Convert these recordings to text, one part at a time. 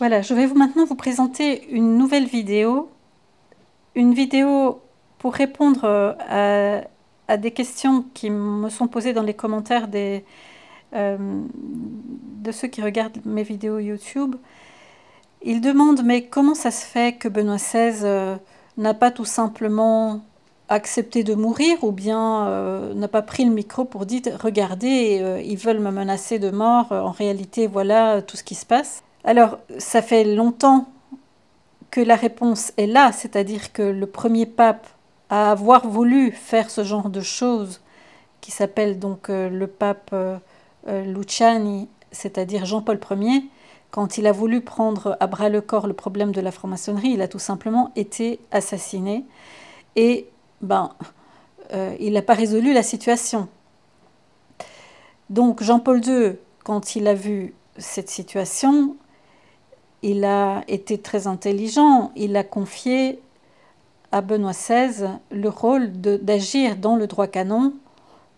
Voilà, je vais maintenant vous présenter une nouvelle vidéo. Une vidéo pour répondre euh, à, des questions qui me sont posées dans les commentaires euh, de ceux qui regardent mes vidéos YouTube. Ils demandent mais comment ça se fait que Benoît XVI euh, n'a pas tout simplement accepté de mourir ou bien n'a pas pris le micro pour dire regardez, ils veulent me menacer de mort, en réalité voilà tout ce qui se passe. Alors, ça fait longtemps que la réponse est là, c'est-à-dire que le premier pape à avoir voulu faire ce genre de choses, qui s'appelle donc euh, le pape euh, euh, Luciani, c'est-à-dire Jean-Paul Ier, quand il a voulu prendre à bras le corps le problème de la franc-maçonnerie, il a tout simplement été assassiné. Et ben, il n'a pas résolu la situation. Donc Jean-Paul II, quand il a vu cette situation, il a été très intelligent, il a confié à Benoît XVI le rôle d'agir dans le droit canon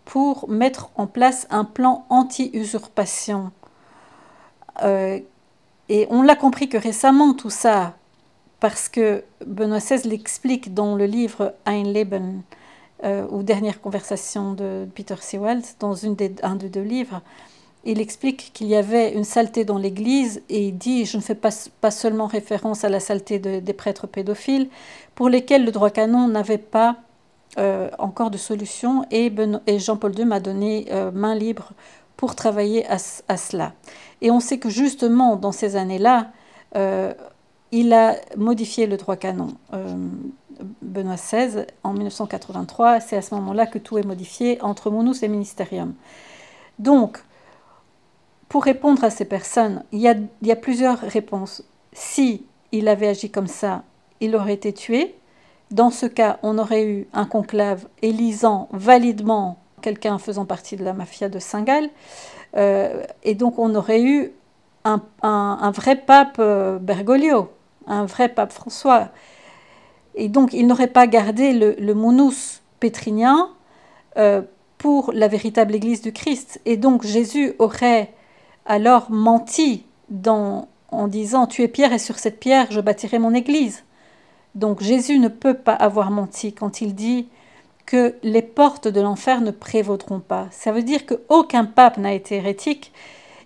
pour mettre en place un plan anti-usurpation. Euh, et on l'a compris que récemment tout ça, parce que Benoît XVI l'explique dans le livre Ein Leben, euh, ou Dernière conversation de Peter Sewald, dans un des deux livres, il explique qu'il y avait une saleté dans l'Église et il dit, je ne fais pas, pas seulement référence à la saleté des prêtres pédophiles, pour lesquels le droit canon n'avait pas euh, encore de solution et, Jean-Paul II m'a donné euh, main libre pour travailler à, cela. Et on sait que justement dans ces années-là, euh, il a modifié le droit canon. Benoît XVI, en 1983, c'est à ce moment-là que tout est modifié entre Monus et Ministerium. Donc, pour répondre à ces personnes, il y a, plusieurs réponses. Si il avait agi comme ça, il aurait été tué. Dans ce cas, on aurait eu un conclave élisant validement quelqu'un faisant partie de la mafia de Saint-Gall. Euh, et donc on aurait eu un, vrai pape euh, Bergoglio, un vrai pape François. Et donc il n'aurait pas gardé le, le pétrinien euh, pour la véritable Église du Christ. Et donc Jésus aurait alors menti en disant Tu es pierre et sur cette pierre je bâtirai mon église. Donc Jésus ne peut pas avoir menti quand il dit que les portes de l'enfer ne prévaudront pas. Ça veut dire qu'aucun pape n'a été hérétique.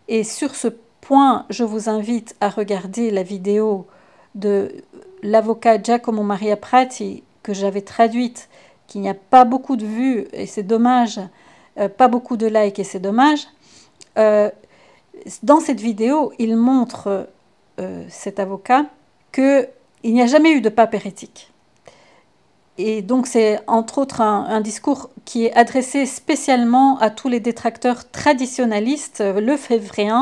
Et sur ce point, je vous invite à regarder la vidéo de l'avocat Giacomo Maria Prati que j'avais traduite, qu'il n'y a pas beaucoup de vues et c'est dommage, euh, pas beaucoup de likes et c'est dommage. Euh, dans cette vidéo, il montre, euh, cet avocat, qu'il n'y a jamais eu de pape hérétique. Et donc c'est entre autres un, discours qui est adressé spécialement à tous les détracteurs traditionnalistes, le février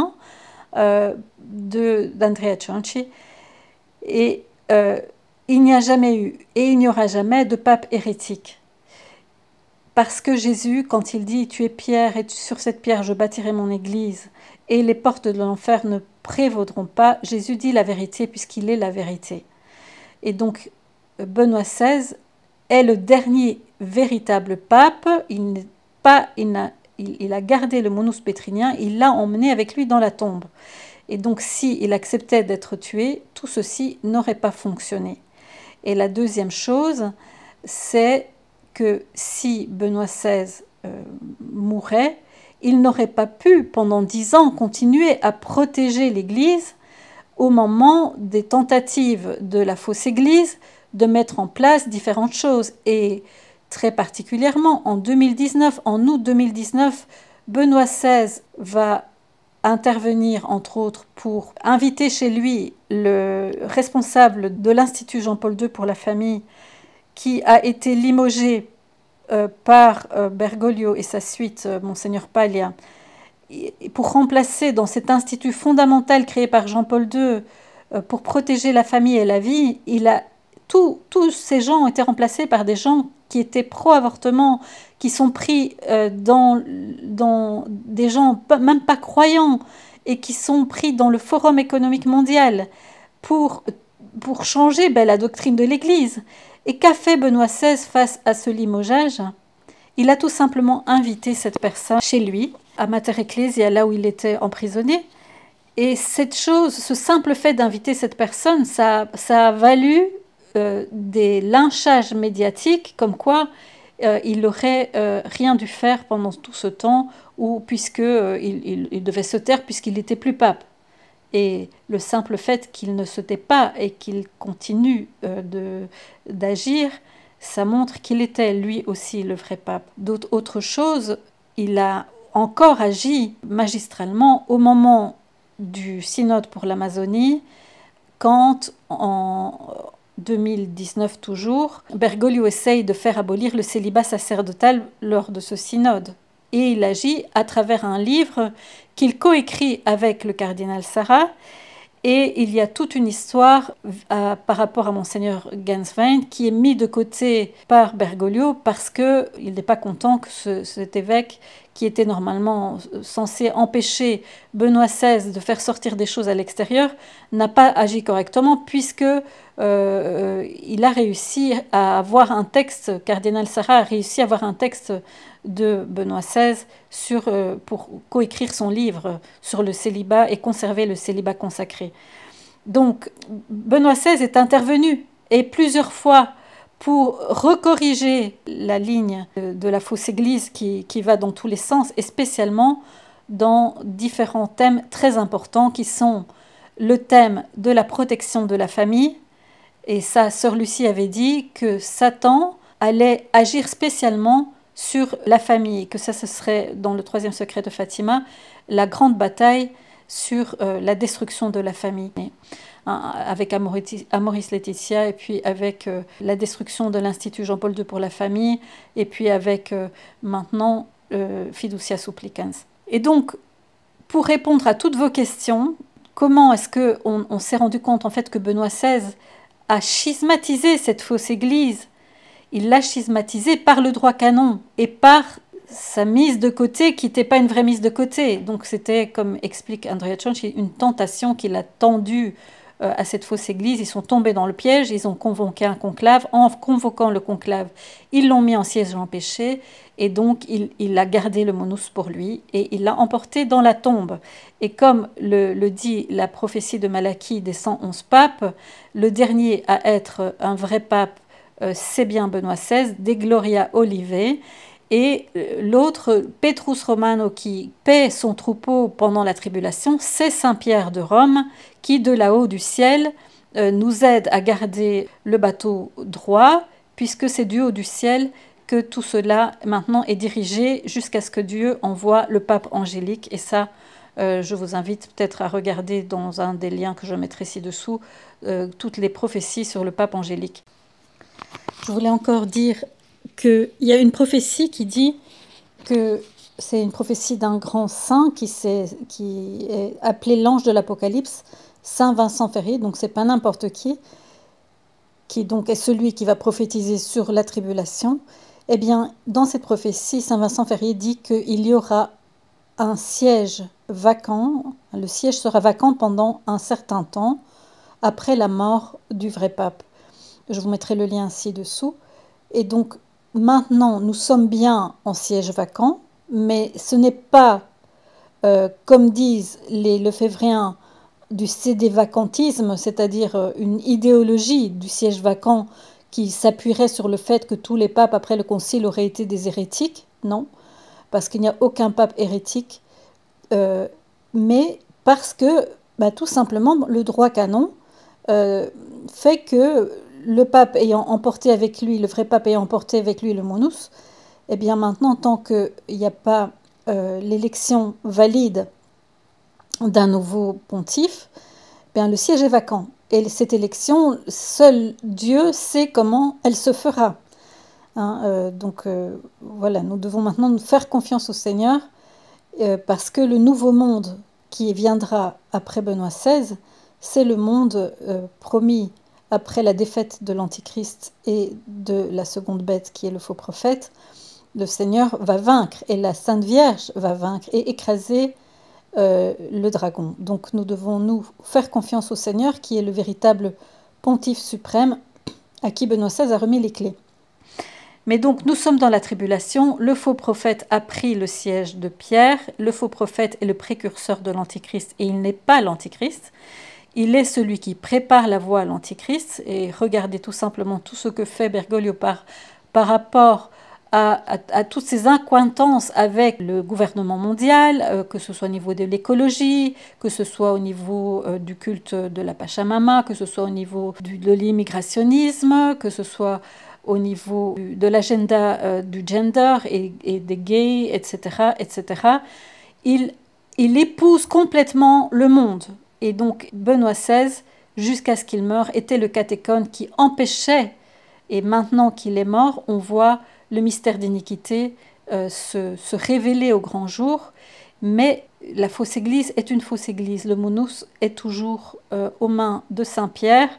euh, d'Andrea Cianci. Et euh, il n'y a jamais eu et il n'y aura jamais de pape hérétique. Parce que Jésus, quand il dit Tu es pierre et sur cette pierre je bâtirai mon église, et les portes de l'enfer ne prévaudront pas. Jésus dit la vérité puisqu'il est la vérité. Et donc Benoît XVI est le dernier véritable pape. Il, pas, il, a, gardé le monus pétrinien, il l'a emmené avec lui dans la tombe. Et donc s'il il acceptait d'être tué, tout ceci n'aurait pas fonctionné. Et la deuxième chose, c'est que si Benoît XVI euh, mourait, il n'aurait pas pu pendant dix ans continuer à protéger l'Église au moment des tentatives de la fausse Église de mettre en place différentes choses. Et très particulièrement en 2019, en août 2019, Benoît XVI va intervenir, entre autres, pour inviter chez lui le responsable de l'Institut Jean-Paul II pour la famille, qui a été limogé par euh, Bergoglio et sa suite, euh, Monseigneur Paglia, pour remplacer dans cet institut fondamental créé par Jean-Paul II pour protéger la famille et la vie, il a, tous ces gens ont été remplacés par des gens qui étaient pro-avortement, qui sont pris dans, dans des gens même pas croyants et qui sont pris dans le Forum économique mondial pour, pour changer ben, la doctrine de l'Église. Et qu'a fait Benoît XVI face à ce limogeage? Il a tout simplement invité cette personne chez lui, à Mater Ecclesia, là où il était emprisonné, Et cette chose, ce simple fait d'inviter cette personne, ça, a valu euh, des lynchages médiatiques comme quoi euh, il n'aurait euh, rien dû faire pendant tout ce temps, ou puisque il, il, devait se taire puisqu'il n'était plus pape. Et le simple fait qu'il ne se tait pas et qu'il continue d'agir, ça montre qu'il était lui aussi le vrai pape. D'autre chose, il a encore agi magistralement au moment du synode pour l'Amazonie, quand en 2019 toujours, Bergoglio essaye de faire abolir le célibat sacerdotal lors de ce synode. Et il agit à travers un livre qu'il coécrit avec le cardinal Sarah. Et il y a toute une histoire euh, par rapport à monseigneur Genswein qui est mis de côté par Bergoglio parce qu'il n'est pas content que cet évêque qui était normalement censé empêcher Benoît XVI de faire sortir des choses à l'extérieur, n'a pas agi correctement puisque euh, euh, il a réussi à avoir un texte, cardinal Sarah a réussi à avoir un texte de Benoît XVI sur, euh, pour coécrire son livre sur le célibat et conserver le célibat consacré. Donc Benoît XVI est intervenu et plusieurs fois pour recorriger la ligne de la fausse Église qui, qui, va dans tous les sens, et spécialement dans différents thèmes très importants qui sont le thème de la protection de la famille. Et sa sœur Lucie avait dit que Satan allait agir spécialement sur la famille, que ça ce serait dans le troisième secret de Fatima, la grande bataille sur euh, la destruction de la famille. Hein, avec Amoris Laetitia, et puis avec euh, la destruction de l'Institut Jean-Paul II pour la famille, et puis avec euh, maintenant Fiducia Supplicans. Et donc, pour répondre à toutes vos questions, comment est-ce qu'on on, s'est rendu compte en fait que Benoît XVI a schismatisé cette fausse Église Il l'a schismatisée par le droit canon et par sa mise de côté qui n'était pas une vraie mise de côté. Donc c'était, comme explique Andrea Chonchi, une tentation qu'il a tendue euh, à cette fausse église. Ils sont tombés dans le piège, ils ont convoqué un conclave. En convoquant le conclave, ils l'ont mis en siège empêché et donc il, a gardé le monus pour lui et il l'a emporté dans la tombe. Et comme le, dit la prophétie de Malachie des 111 papes, le dernier à être un vrai pape, c'est bien Benoît XVI, des Gloria Olivet et euh, l'autre, Petrus Romano, qui paie son troupeau pendant la tribulation, c'est Saint Pierre de Rome, qui de là-haut du ciel euh, nous aide à garder le bateau droit, puisque c'est du haut du ciel que tout cela maintenant est dirigé jusqu'à ce que Dieu envoie le pape angélique. Et ça, euh, je vous invite peut-être à regarder dans un des liens que je mettrai ci-dessous toutes les prophéties sur le pape angélique. Je voulais encore dire qu'il y a une prophétie qui dit que c'est une prophétie d'un grand saint qui, est, appelé l'ange de l'Apocalypse, Saint Vincent Ferrier, donc c'est pas n'importe qui, qui donc est celui qui va prophétiser sur la tribulation. Eh bien, dans cette prophétie, Saint Vincent Ferrier dit qu'il y aura un siège vacant, le siège sera vacant pendant un certain temps après la mort du vrai pape. Je vous mettrai le lien ci-dessous. Et donc, maintenant, nous sommes bien en siège vacant, mais ce n'est pas, euh, comme disent les lefévriens, du cédé-vacantisme, c'est-à-dire euh, une idéologie du siège vacant qui s'appuierait sur le fait que tous les papes après le concile auraient été des hérétiques. Non, parce qu'il n'y a aucun pape hérétique, euh, mais parce que bah, tout simplement le droit canon fait que le pape ayant emporté avec lui, le vrai pape ayant emporté avec lui le monus, eh bien maintenant, tant qu'il n'y a pas euh, l'élection valide d'un nouveau pontife, eh bien le siège est vacant. Et cette élection, seul Dieu sait comment elle se fera. Hein, euh, donc euh, voilà, nous devons maintenant faire confiance au Seigneur parce que le nouveau monde qui viendra après Benoît XVI, c'est le monde promis après la défaite de l'Antichrist et de la seconde bête qui est le faux prophète, le Seigneur va vaincre et la Sainte Vierge va vaincre et écraser euh, le dragon. Donc nous devons nous faire confiance au Seigneur qui est le véritable pontife suprême à qui Benoît XVI a remis les clés. Mais donc nous sommes dans la tribulation, le faux prophète a pris le siège de Pierre, le faux prophète est le précurseur de l'Antichrist et il n'est pas l'Antichrist. Il est celui qui prépare la voie à l'Antichrist et regardez tout simplement tout ce que fait Bergoglio par, par rapport à, toutes ces incointances avec le gouvernement mondial, euh, que ce soit au niveau de l'écologie, que ce soit au niveau euh, du culte de la Pachamama, que ce soit au niveau de l'immigrationnisme, que ce soit au niveau de l'agenda euh, du gender et, des gays, etc., etc. Il, il épouse complètement le monde. Et donc Benoît XVI, jusqu'à ce qu'il meure, était le catéchone qui empêchait, et maintenant qu'il est mort, on voit le mystère d'iniquité euh, se, révéler au grand jour, mais la fausse Église est une fausse Église. Le monus est toujours euh, aux mains de Saint Pierre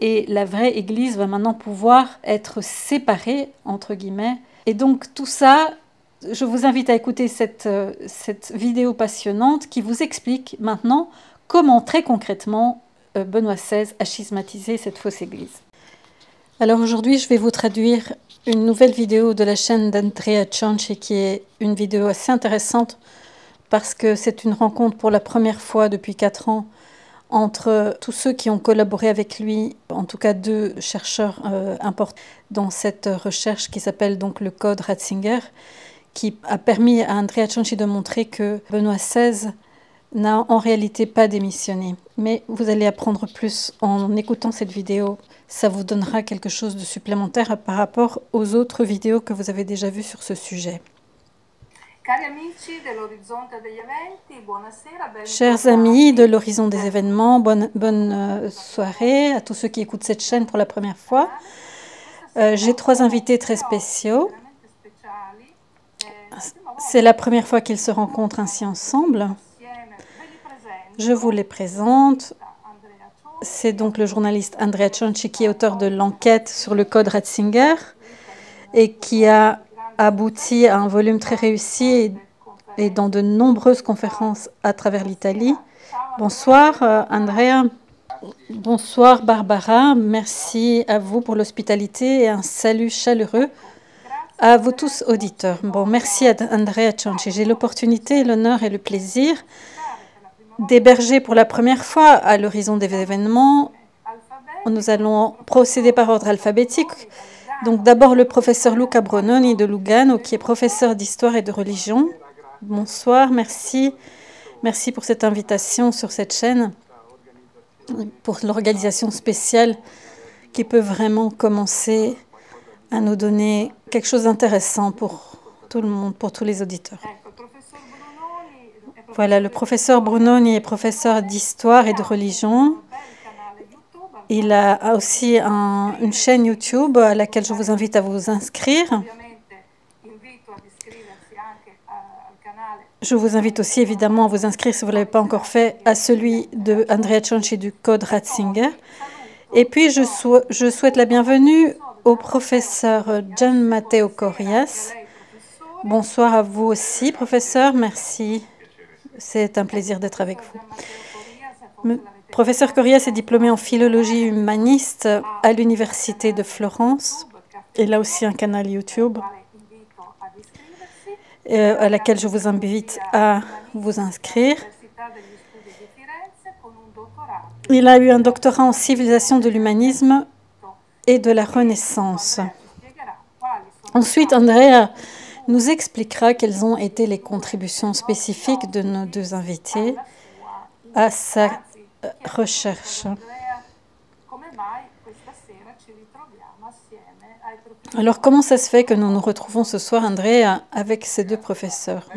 et la vraie Église va maintenant pouvoir être séparée, entre guillemets. Et donc tout ça, je vous invite à écouter cette, euh, cette vidéo passionnante qui vous explique maintenant comment très concrètement Benoît XVI a schismatisé cette fausse Église. Alors aujourd'hui, je vais vous traduire une nouvelle vidéo de la chaîne d'Andrea Cianci qui est une vidéo assez intéressante parce que c'est une rencontre pour la première fois depuis quatre ans entre tous ceux qui ont collaboré avec lui, en tout cas deux chercheurs euh, importants dans cette recherche qui s'appelle donc le code Ratzinger, qui a permis à Andrea Cianci de montrer que Benoît XVI n'a en réalité pas démissionné. Mais vous allez apprendre plus en écoutant cette vidéo ça vous donnera quelque chose de supplémentaire par rapport aux autres vidéos que vous avez déjà vues sur ce sujet. Chers amis de l'horizon des événements, bonne, bonne euh, soirée à tous ceux qui écoutent cette chaîne pour la première fois. Euh, j'ai trois invités très spéciaux. C'est la première fois qu'ils se rencontrent ainsi ensemble. Je vous les présente. C'est donc le journaliste Andrea Cianci qui est auteur de l'enquête sur le code Ratzinger et qui a abouti à un volume très réussi et, dans de nombreuses conférences à travers l'Italie. Bonsoir Andrea. Bonsoir Barbara. Merci à vous pour l'hospitalité et un salut chaleureux à vous tous auditeurs. Bon, merci à Andrea Cianci. J'ai l'opportunité, l'honneur et le plaisir d'héberger pour la première fois à l'horizon des événements. Nous allons procéder par ordre alphabétique. Donc d'abord le professeur Luca Brononi de Lugano, qui est professeur d'histoire et de religion. Bonsoir, merci. Merci pour cette invitation sur cette chaîne, pour l'organisation spéciale qui peut vraiment commencer à nous donner quelque chose d'intéressant pour tout le monde, pour tous les auditeurs. Voilà, le professeur Brunoni est professeur d'histoire et de religion. Il a aussi une chaîne YouTube à laquelle je vous invite à vous inscrire. Je vous invite aussi évidemment à vous inscrire, si vous ne l'avez pas encore fait, à celui de Andrea Cianci du Code Ratzinger. Et puis, je, souhaite la bienvenue au professeur Gian Matteo Corias. Bonsoir à vous aussi, professeur. Merci c'est un plaisir d'être avec vous. Professeur Corias est diplômé en philologie humaniste à l'Université de Florence. Il a aussi un canal YouTube euh, à laquelle je vous invite à vous inscrire. Il a eu un doctorat en civilisation de l'humanisme et de la Renaissance. Ensuite, Andrea nous expliquera quelles ont été les contributions spécifiques de nos deux invités à sa euh, recherche. Alors, comment ça se fait que nous nous retrouvons ce soir, André, avec ces deux professeurs?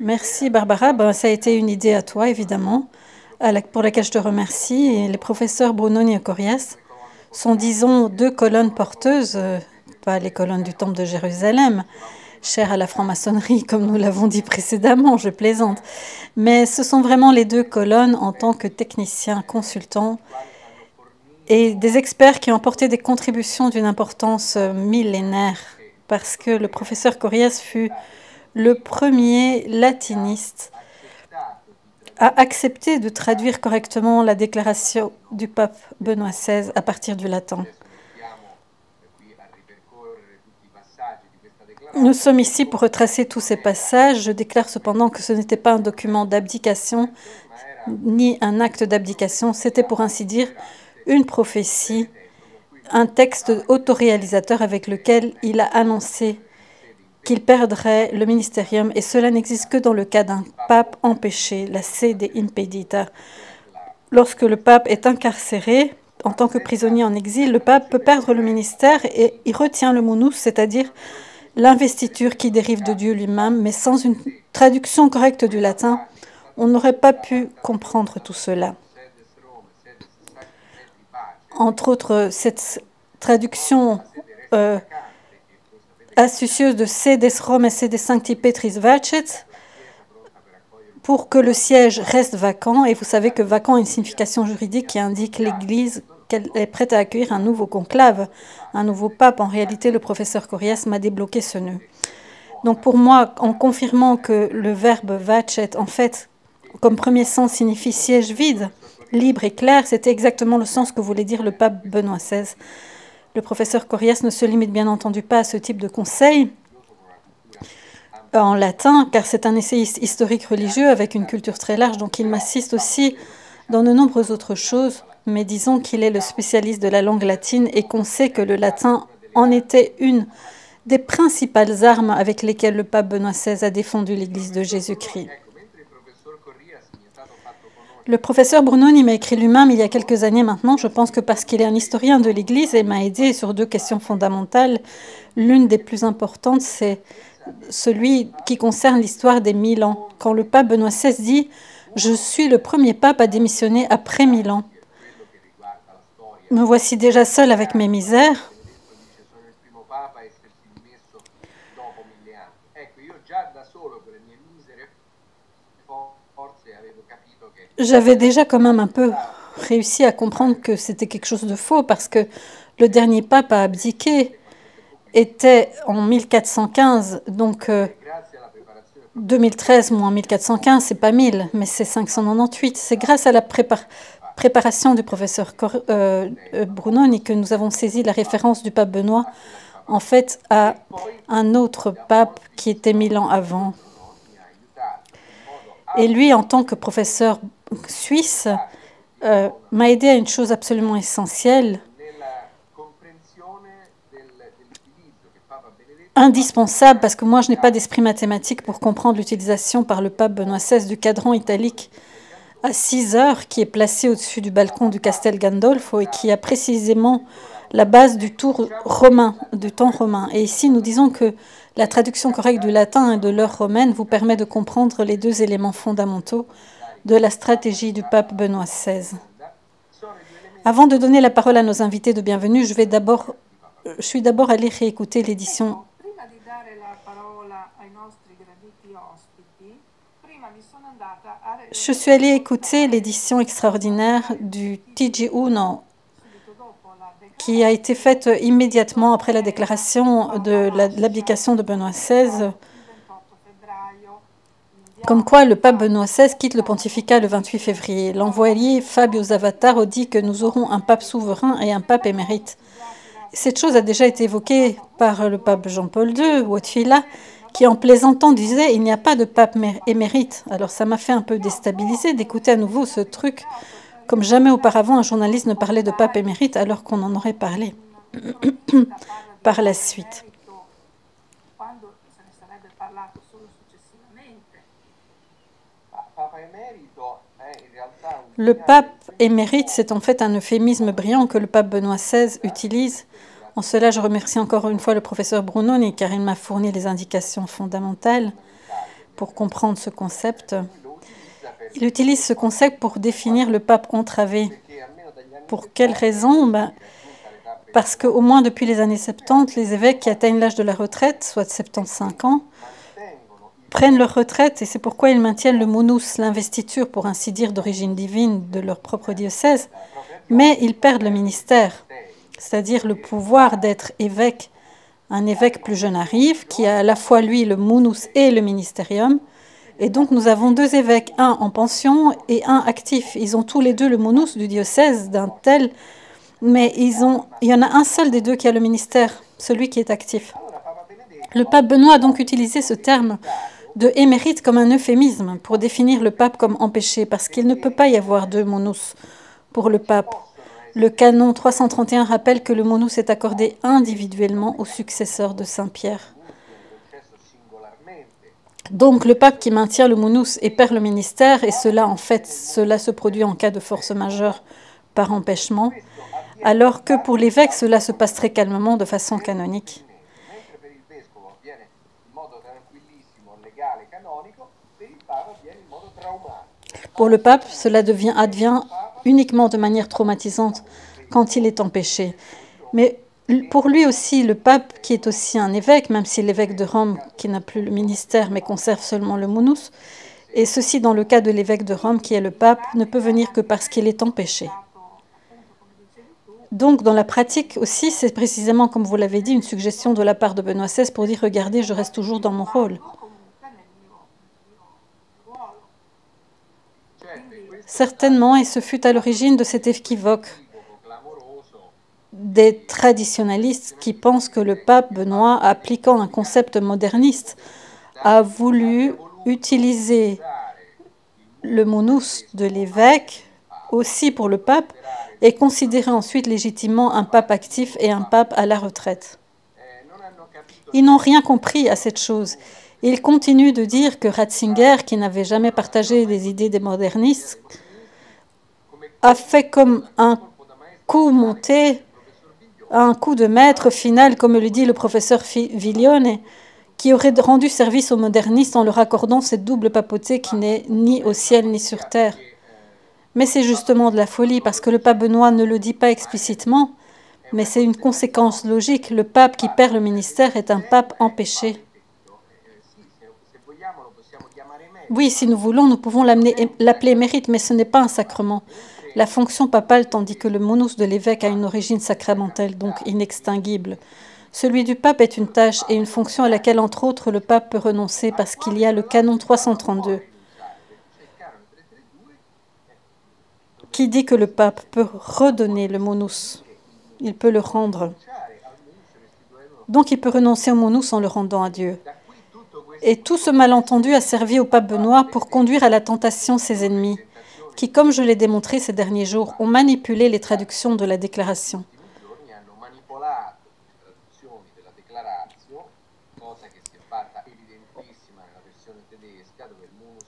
Merci, Barbara. Ben, ça a été une idée à toi, évidemment, pour laquelle je te remercie. Les professeurs Brunoni et Corias sont, disons, deux colonnes porteuses euh, pas les colonnes du Temple de Jérusalem, chères à la franc-maçonnerie, comme nous l'avons dit précédemment, je plaisante. Mais ce sont vraiment les deux colonnes en tant que techniciens, consultants et des experts qui ont apporté des contributions d'une importance millénaire, parce que le professeur Corias fut le premier latiniste à accepter de traduire correctement la déclaration du pape Benoît XVI à partir du latin. Nous sommes ici pour retracer tous ces passages. Je déclare cependant que ce n'était pas un document d'abdication ni un acte d'abdication, c'était pour ainsi dire une prophétie, un texte autoréalisateur avec lequel il a annoncé qu'il perdrait le ministérium et cela n'existe que dans le cas d'un pape empêché, la sede impedita. Lorsque le pape est incarcéré en tant que prisonnier en exil, le pape peut perdre le ministère et il retient le munus, c'est-à-dire l'investiture qui dérive de Dieu lui-même, mais sans une traduction correcte du latin, on n'aurait pas pu comprendre tout cela. Entre autres, cette traduction euh, astucieuse de Sedes Rome et Sedes Sancti Petris Vacet pour que le siège reste vacant. Et vous savez que vacant a une signification juridique qui indique l'Église qu'elle est prête à accueillir un nouveau conclave, un nouveau pape. En réalité, le professeur Corias m'a débloqué ce nœud. Donc pour moi, en confirmant que le verbe vacet, en fait, comme premier sens signifie siège vide, libre et clair, c'était exactement le sens que voulait dire le pape Benoît XVI. Le professeur Corias ne se limite bien entendu pas à ce type de conseil en latin, car c'est un essayiste historique religieux avec une culture très large, donc il m'assiste aussi dans de nombreuses autres choses, mais disons qu'il est le spécialiste de la langue latine et qu'on sait que le latin en était une des principales armes avec lesquelles le pape Benoît XVI a défendu l'Église de Jésus-Christ. Le professeur Brunoni m'a écrit lui-même il y a quelques années maintenant, je pense que parce qu'il est un historien de l'Église et m'a aidé sur deux questions fondamentales. L'une des plus importantes, c'est celui qui concerne l'histoire des mille ans. Quand le pape Benoît XVI dit Je suis le premier pape à démissionner après mille ans. Me voici déjà seul avec mes misères. J'avais déjà quand même un peu réussi à comprendre que c'était quelque chose de faux parce que le dernier pape à abdiquer était en 1415, donc 2013 moins 1415, c'est pas 1000, mais c'est 598. C'est grâce à la préparation du professeur euh, euh, Brunoni que nous avons saisi la référence du pape Benoît en fait à un autre pape qui était mille ans avant. Et lui, en tant que professeur suisse euh, m'a aidé à une chose absolument essentielle, indispensable, parce que moi je n'ai pas d'esprit mathématique pour comprendre l'utilisation par le pape Benoît XVI du cadran italique à 6 heures qui est placé au-dessus du balcon du Castel Gandolfo et qui a précisément la base du tour romain, du temps romain. Et ici, nous disons que la traduction correcte du latin et de l'heure romaine vous permet de comprendre les deux éléments fondamentaux de la stratégie du pape Benoît XVI. Avant de donner la parole à nos invités de bienvenue, je, vais je suis d'abord allée réécouter l'édition. Je suis allée écouter l'édition extraordinaire du TG Uno qui a été faite immédiatement après la déclaration de l'abdication de Benoît XVI comme quoi le pape Benoît XVI quitte le pontificat le 28 février. L'envoyé Fabio Zavataro dit que nous aurons un pape souverain et un pape émérite. Cette chose a déjà été évoquée par le pape Jean-Paul II, Wotfila, qui en plaisantant disait il n'y a pas de pape émérite. Alors ça m'a fait un peu déstabiliser d'écouter à nouveau ce truc, comme jamais auparavant un journaliste ne parlait de pape émérite alors qu'on en aurait parlé par la suite. Le pape émérite, c'est en fait un euphémisme brillant que le pape Benoît XVI utilise. En cela, je remercie encore une fois le professeur Brunoni car il m'a fourni les indications fondamentales pour comprendre ce concept. Il utilise ce concept pour définir le pape entravé. Pour quelle raison? Ben, Parce qu'au moins depuis les années 70, les évêques qui atteignent l'âge de la retraite, soit de 75 ans, prennent leur retraite et c'est pourquoi ils maintiennent le monus, l'investiture, pour ainsi dire, d'origine divine de leur propre diocèse, mais ils perdent le ministère, c'est-à-dire le pouvoir d'être évêque. Un évêque plus jeune arrive, qui a à la fois lui le munus et le ministérium, et donc nous avons deux évêques, un en pension et un actif. Ils ont tous les deux le munus du diocèse d'un tel, mais il y en a un seul des deux qui a le ministère, celui qui est actif. Le pape Benoît a donc utilisé ce terme de émérite comme un euphémisme pour définir le pape comme empêché, parce qu'il ne peut pas y avoir deux monous pour le pape. Le canon 331 rappelle que le monous est accordé individuellement au successeur de Saint Pierre. Donc le pape qui maintient le monous et perd le ministère, et cela en fait, cela se produit en cas de force majeure par empêchement, alors que pour l'évêque, cela se passe très calmement de façon canonique. Pour le pape, cela devient, advient uniquement de manière traumatisante quand il est empêché. Mais pour lui aussi, le pape, qui est aussi un évêque, même si l'évêque de Rome, qui n'a plus le ministère mais conserve seulement le monus, et ceci dans le cas de l'évêque de Rome, qui est le pape, ne peut venir que parce qu'il est empêché. Donc, dans la pratique aussi, c'est précisément, comme vous l'avez dit, une suggestion de la part de Benoît XVI pour dire, regardez, je reste toujours dans mon rôle. Certainement, et ce fut à l'origine de cet équivoque des traditionalistes qui pensent que le pape Benoît, appliquant un concept moderniste, a voulu utiliser le monus de l'évêque aussi pour le pape et considérer ensuite légitimement un pape actif et un pape à la retraite. Ils n'ont rien compris à cette chose. Ils continuent de dire que Ratzinger, qui n'avait jamais partagé les idées des modernistes, a fait comme un coup monté, un coup de maître final, comme le dit le professeur Viglione, qui aurait rendu service aux modernistes en leur accordant cette double papauté qui n'est ni au ciel ni sur terre. Mais c'est justement de la folie, parce que le pape Benoît ne le dit pas explicitement, mais c'est une conséquence logique. Le pape qui perd le ministère est un pape empêché. Oui, si nous voulons, nous pouvons l'appeler mérite, mais ce n'est pas un sacrement. La fonction papale, tandis que le monus de l'évêque a une origine sacramentelle, donc inextinguible. Celui du pape est une tâche et une fonction à laquelle, entre autres, le pape peut renoncer parce qu'il y a le canon 332 qui dit que le pape peut redonner le monus. Il peut le rendre. Donc il peut renoncer au monus en le rendant à Dieu. Et tout ce malentendu a servi au pape Benoît pour conduire à la tentation ses ennemis, qui, comme je l'ai démontré ces derniers jours, ont manipulé les traductions de la déclaration.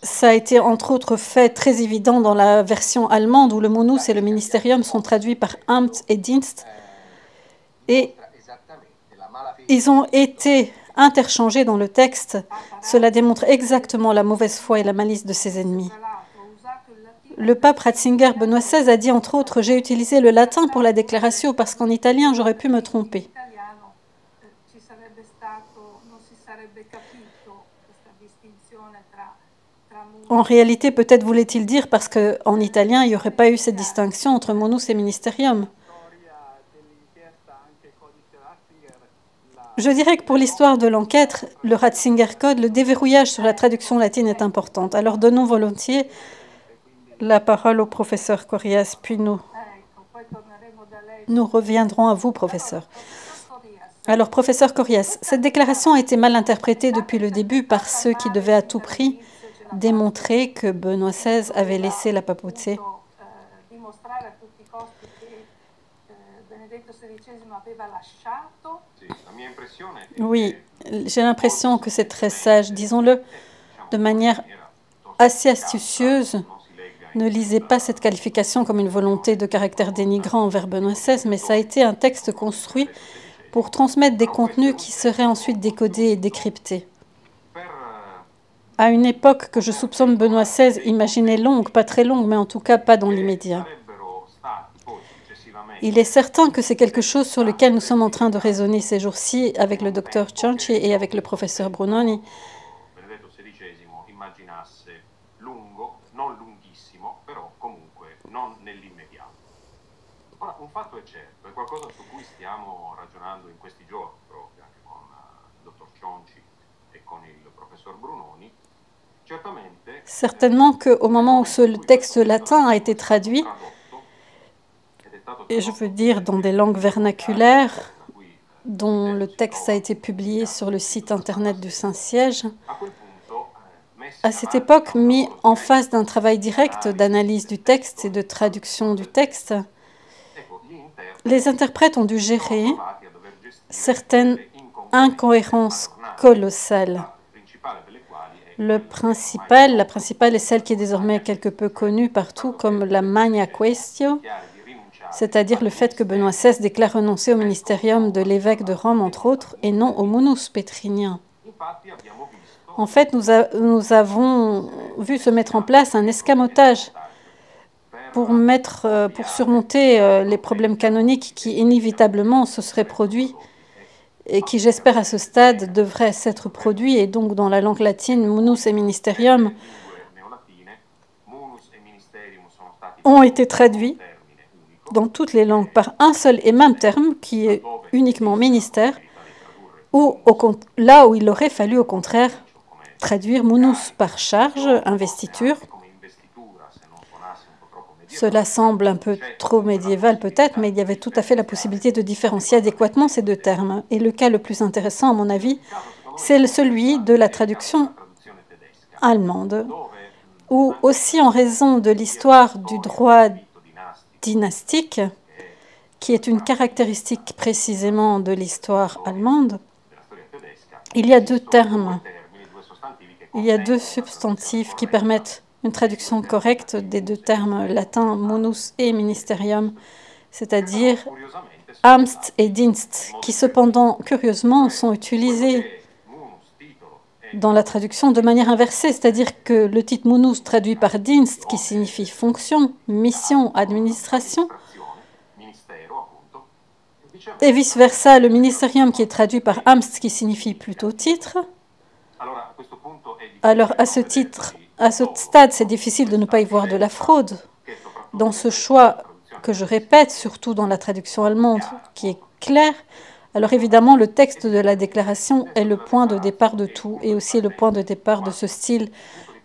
Ça a été entre autres fait très évident dans la version allemande où le monus et le ministerium sont traduits par Amt et Dienst. Et ils ont été interchangés dans le texte. Cela démontre exactement la mauvaise foi et la malice de ses ennemis. Le pape Ratzinger Benoît XVI a dit entre autres J'ai utilisé le latin pour la déclaration parce qu'en italien j'aurais pu me tromper. En réalité, peut-être voulait-il dire parce qu'en italien, il n'y aurait pas eu cette distinction entre monus et ministerium. Je dirais que pour l'histoire de l'enquête, le Ratzinger Code, le déverrouillage sur la traduction latine est important. Alors donnons volontiers la parole au professeur Corias, puis nous, nous reviendrons à vous, professeur. Alors, professeur Corias, cette déclaration a été mal interprétée depuis le début par ceux qui devaient à tout prix démontrer que Benoît XVI avait laissé la papauté. Oui, j'ai l'impression que c'est très sage, disons-le de manière assez astucieuse. Ne lisez pas cette qualification comme une volonté de caractère dénigrant envers Benoît XVI, mais ça a été un texte construit pour transmettre des contenus qui seraient ensuite décodés et décryptés. À une époque que je soupçonne Benoît XVI, imaginez longue, pas très longue, mais en tout cas pas dans l'immédiat. Il est certain que c'est quelque chose sur lequel nous sommes en train de raisonner ces jours-ci avec le docteur Cianci et avec le professeur Brunoni. Certainement qu'au moment où ce texte latin a été traduit, et je veux dire dans des langues vernaculaires, dont le texte a été publié sur le site internet du Saint-Siège, à cette époque mis en face d'un travail direct d'analyse du texte et de traduction du texte, les interprètes ont dû gérer certaines incohérences colossales. Le principal, la principale est celle qui est désormais quelque peu connue partout comme la Magna Questio, c'est-à-dire le fait que Benoît XVI déclare renoncer au ministérium de l'évêque de Rome, entre autres, et non au monus pétrinien. En fait, nous, nous, avons vu se mettre en place un escamotage pour, mettre, euh, pour surmonter euh, les problèmes canoniques qui inévitablement se seraient produits et qui, j'espère, à ce stade, devraient s'être produits. Et donc, dans la langue latine, munus et ministerium ont été traduits dans toutes les langues par un seul et même terme, qui est uniquement ministère, ou là où il aurait fallu au contraire traduire munus par charge, investiture. Cela semble un peu trop médiéval peut-être, mais il y avait tout à fait la possibilité de différencier adéquatement ces deux termes. Et le cas le plus intéressant, à mon avis, c'est celui de la traduction allemande, où aussi en raison de l'histoire du droit dynastique, qui est une caractéristique précisément de l'histoire allemande, il y a deux termes il y a deux substantifs qui permettent une traduction correcte des deux termes latins monus et ministerium, c'est-à-dire amst et dienst, qui cependant, curieusement, sont utilisés dans la traduction de manière inversée, c'est-à-dire que le titre monus traduit par dienst, qui signifie fonction, mission, administration, et vice-versa, le ministerium qui est traduit par amst, qui signifie plutôt titre, alors, à ce titre, à ce stade, c'est difficile de ne pas y voir de la fraude dans ce choix que je répète, surtout dans la traduction allemande, qui est clair. Alors évidemment, le texte de la déclaration est le point de départ de tout et aussi le point de départ de ce style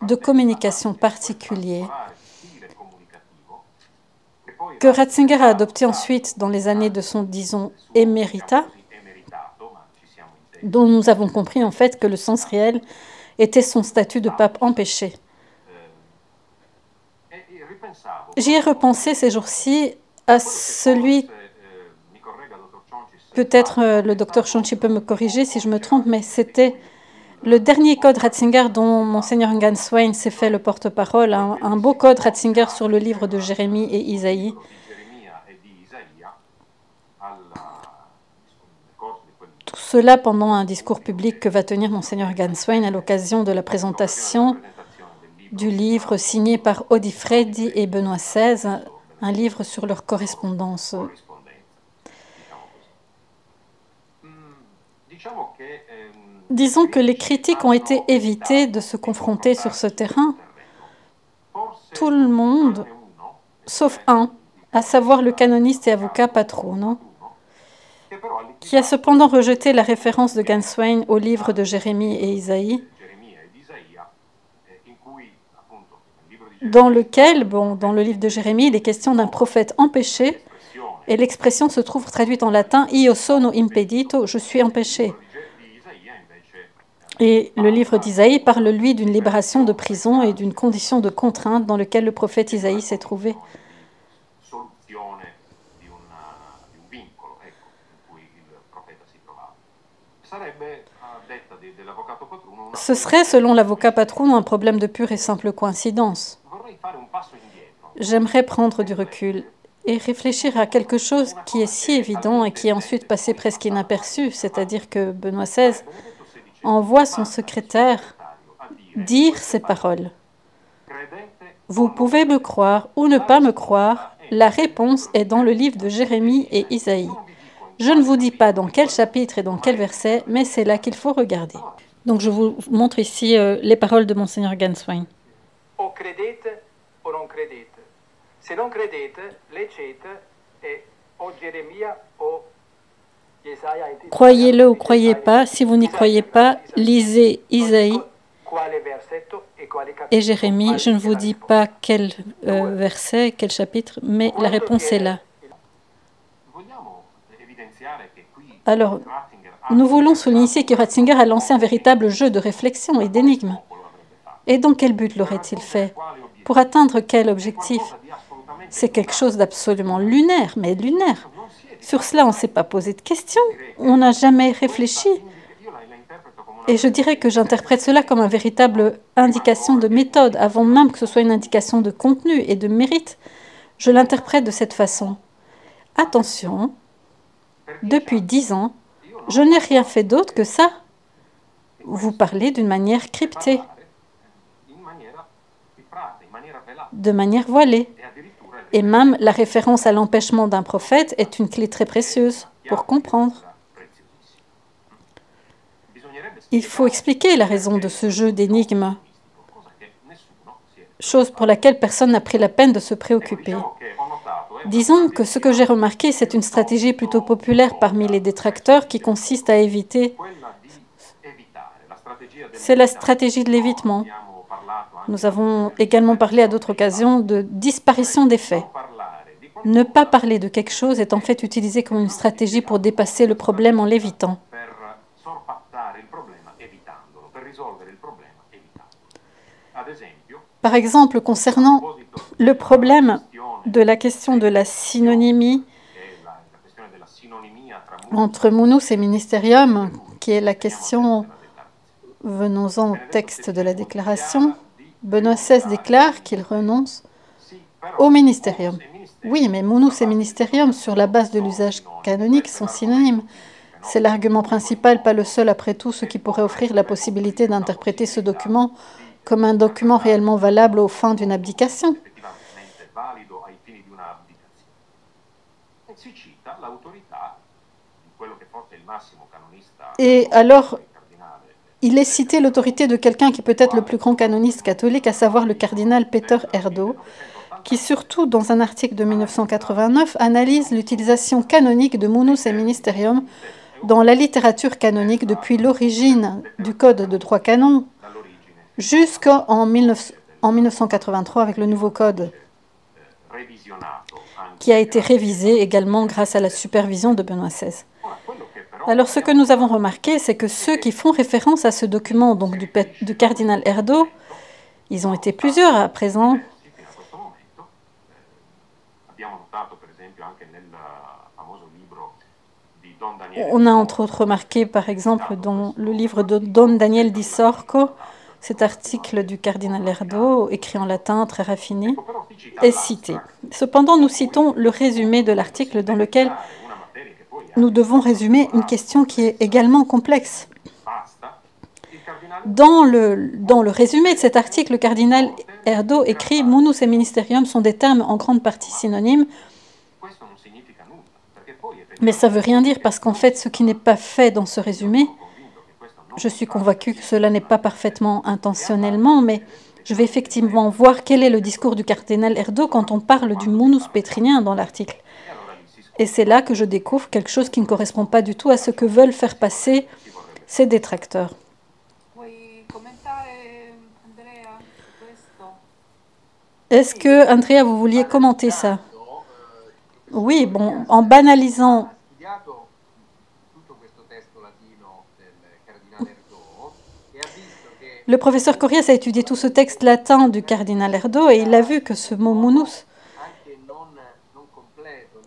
de communication particulier que Ratzinger a adopté ensuite dans les années de son, disons, émérita, dont nous avons compris en fait que le sens réel était son statut de pape empêché. J'y ai repensé ces jours-ci à celui, peut-être euh, le docteur Chonchi peut me corriger si je me trompe, mais c'était le dernier code Ratzinger dont monseigneur Ganswein s'est fait le porte-parole, un, beau code Ratzinger sur le livre de Jérémie et Isaïe. cela pendant un discours public que va tenir Monseigneur Ganswein à l'occasion de la présentation du livre signé par Odifredi et Benoît XVI, un livre sur leur correspondance. Disons que les critiques ont été évitées de se confronter sur ce terrain. Tout le monde, sauf un, à savoir le canoniste et avocat Patrono, qui a cependant rejeté la référence de Ganswein au livre de Jérémie et Isaïe, dans lequel, bon, dans le livre de Jérémie, il est question d'un prophète empêché, et l'expression se trouve traduite en latin Io sono impedito, je suis empêché. Et le livre d'Isaïe parle, lui, d'une libération de prison et d'une condition de contrainte dans laquelle le prophète Isaïe s'est trouvé. Ce serait, selon l'avocat patron, un problème de pure et simple coïncidence. J'aimerais prendre du recul et réfléchir à quelque chose qui est si évident et qui est ensuite passé presque inaperçu, c'est-à-dire que Benoît XVI envoie son secrétaire dire ces paroles. Vous pouvez me croire ou ne pas me croire, la réponse est dans le livre de Jérémie et Isaïe. Je ne vous dis pas dans quel chapitre et dans quel verset, mais c'est là qu'il faut regarder. Donc je vous montre ici euh, les paroles de Monseigneur Ganswein. O credete o non credete. Se non credete, leggete e o Geremia o Croyez-le ou croyez pas. Si vous n'y croyez pas, lisez Isaïe et Jérémie. Je ne vous dis pas quel euh, verset, quel chapitre, mais la réponse est là. Alors, nous voulons souligner ici que Ratzinger a lancé un véritable jeu de réflexion et d'énigmes. Et dans quel but l'aurait-il fait Pour atteindre quel objectif C'est quelque chose d'absolument lunaire, mais lunaire. Sur cela, on ne s'est pas posé de questions, on n'a jamais réfléchi. Et je dirais que j'interprète cela comme une véritable indication de méthode, avant même que ce soit une indication de contenu et de mérite. Je l'interprète de cette façon. Attention, depuis dix ans, je n'ai rien fait d'autre que ça. Vous parlez d'une manière cryptée, de manière voilée. Et même la référence à l'empêchement d'un prophète est une clé très précieuse pour comprendre. Il faut expliquer la raison de ce jeu d'énigmes, chose pour laquelle personne n'a pris la peine de se préoccuper. Disons que ce que j'ai remarqué, c'est une stratégie plutôt populaire parmi les détracteurs qui consiste à éviter. C'est la stratégie de l'évitement. Nous avons également parlé à d'autres occasions de disparition des faits. Ne pas parler de quelque chose est en fait utilisé comme une stratégie pour dépasser le problème en l'évitant. Par exemple, concernant le problème de la question de la synonymie entre Mounous et Ministerium, qui est la question, venons-en au texte de la déclaration, Benoît XVI déclare qu'il renonce au Ministerium. Oui, mais Mounous et Ministerium, sur la base de l'usage canonique, sont synonymes. C'est l'argument principal, pas le seul après tout, ce qui pourrait offrir la possibilité d'interpréter ce document comme un document réellement valable aux fins d'une abdication. Et alors, il est cité l'autorité de quelqu'un qui peut être le plus grand canoniste catholique, à savoir le cardinal Peter Erdo, qui surtout dans un article de 1989 analyse l'utilisation canonique de munus et ministerium dans la littérature canonique depuis l'origine du code de droit canon jusqu'en 1983 avec le nouveau code qui a été révisé également grâce à la supervision de Benoît XVI. Alors ce que nous avons remarqué, c'est que ceux qui font référence à ce document donc du, du cardinal Erdo, ils ont été plusieurs à présent. On a entre autres remarqué, par exemple, dans le livre de Don Daniel Di Sorco, cet article du cardinal Erdo, écrit en latin très raffiné, est cité. Cependant, nous citons le résumé de l'article dans lequel nous devons résumer une question qui est également complexe. Dans le, résumé de cet article, le cardinal Erdo écrit Munus et ministerium sont des termes en grande partie synonymes. Mais ça ne veut rien dire parce qu'en fait, ce qui n'est pas fait dans ce résumé, je suis convaincue que cela n'est pas parfaitement intentionnellement, mais je vais effectivement voir quel est le discours du cardinal Erdo quand on parle du munus pétrinien dans l'article. Et c'est là que je découvre quelque chose qui ne correspond pas du tout à ce que veulent faire passer ces détracteurs. Est-ce que, Andrea, vous vouliez commenter ça? Oui, bon, en banalisant Le professeur Corias a étudié tout ce texte latin du cardinal Erdo et il a vu que ce mot munus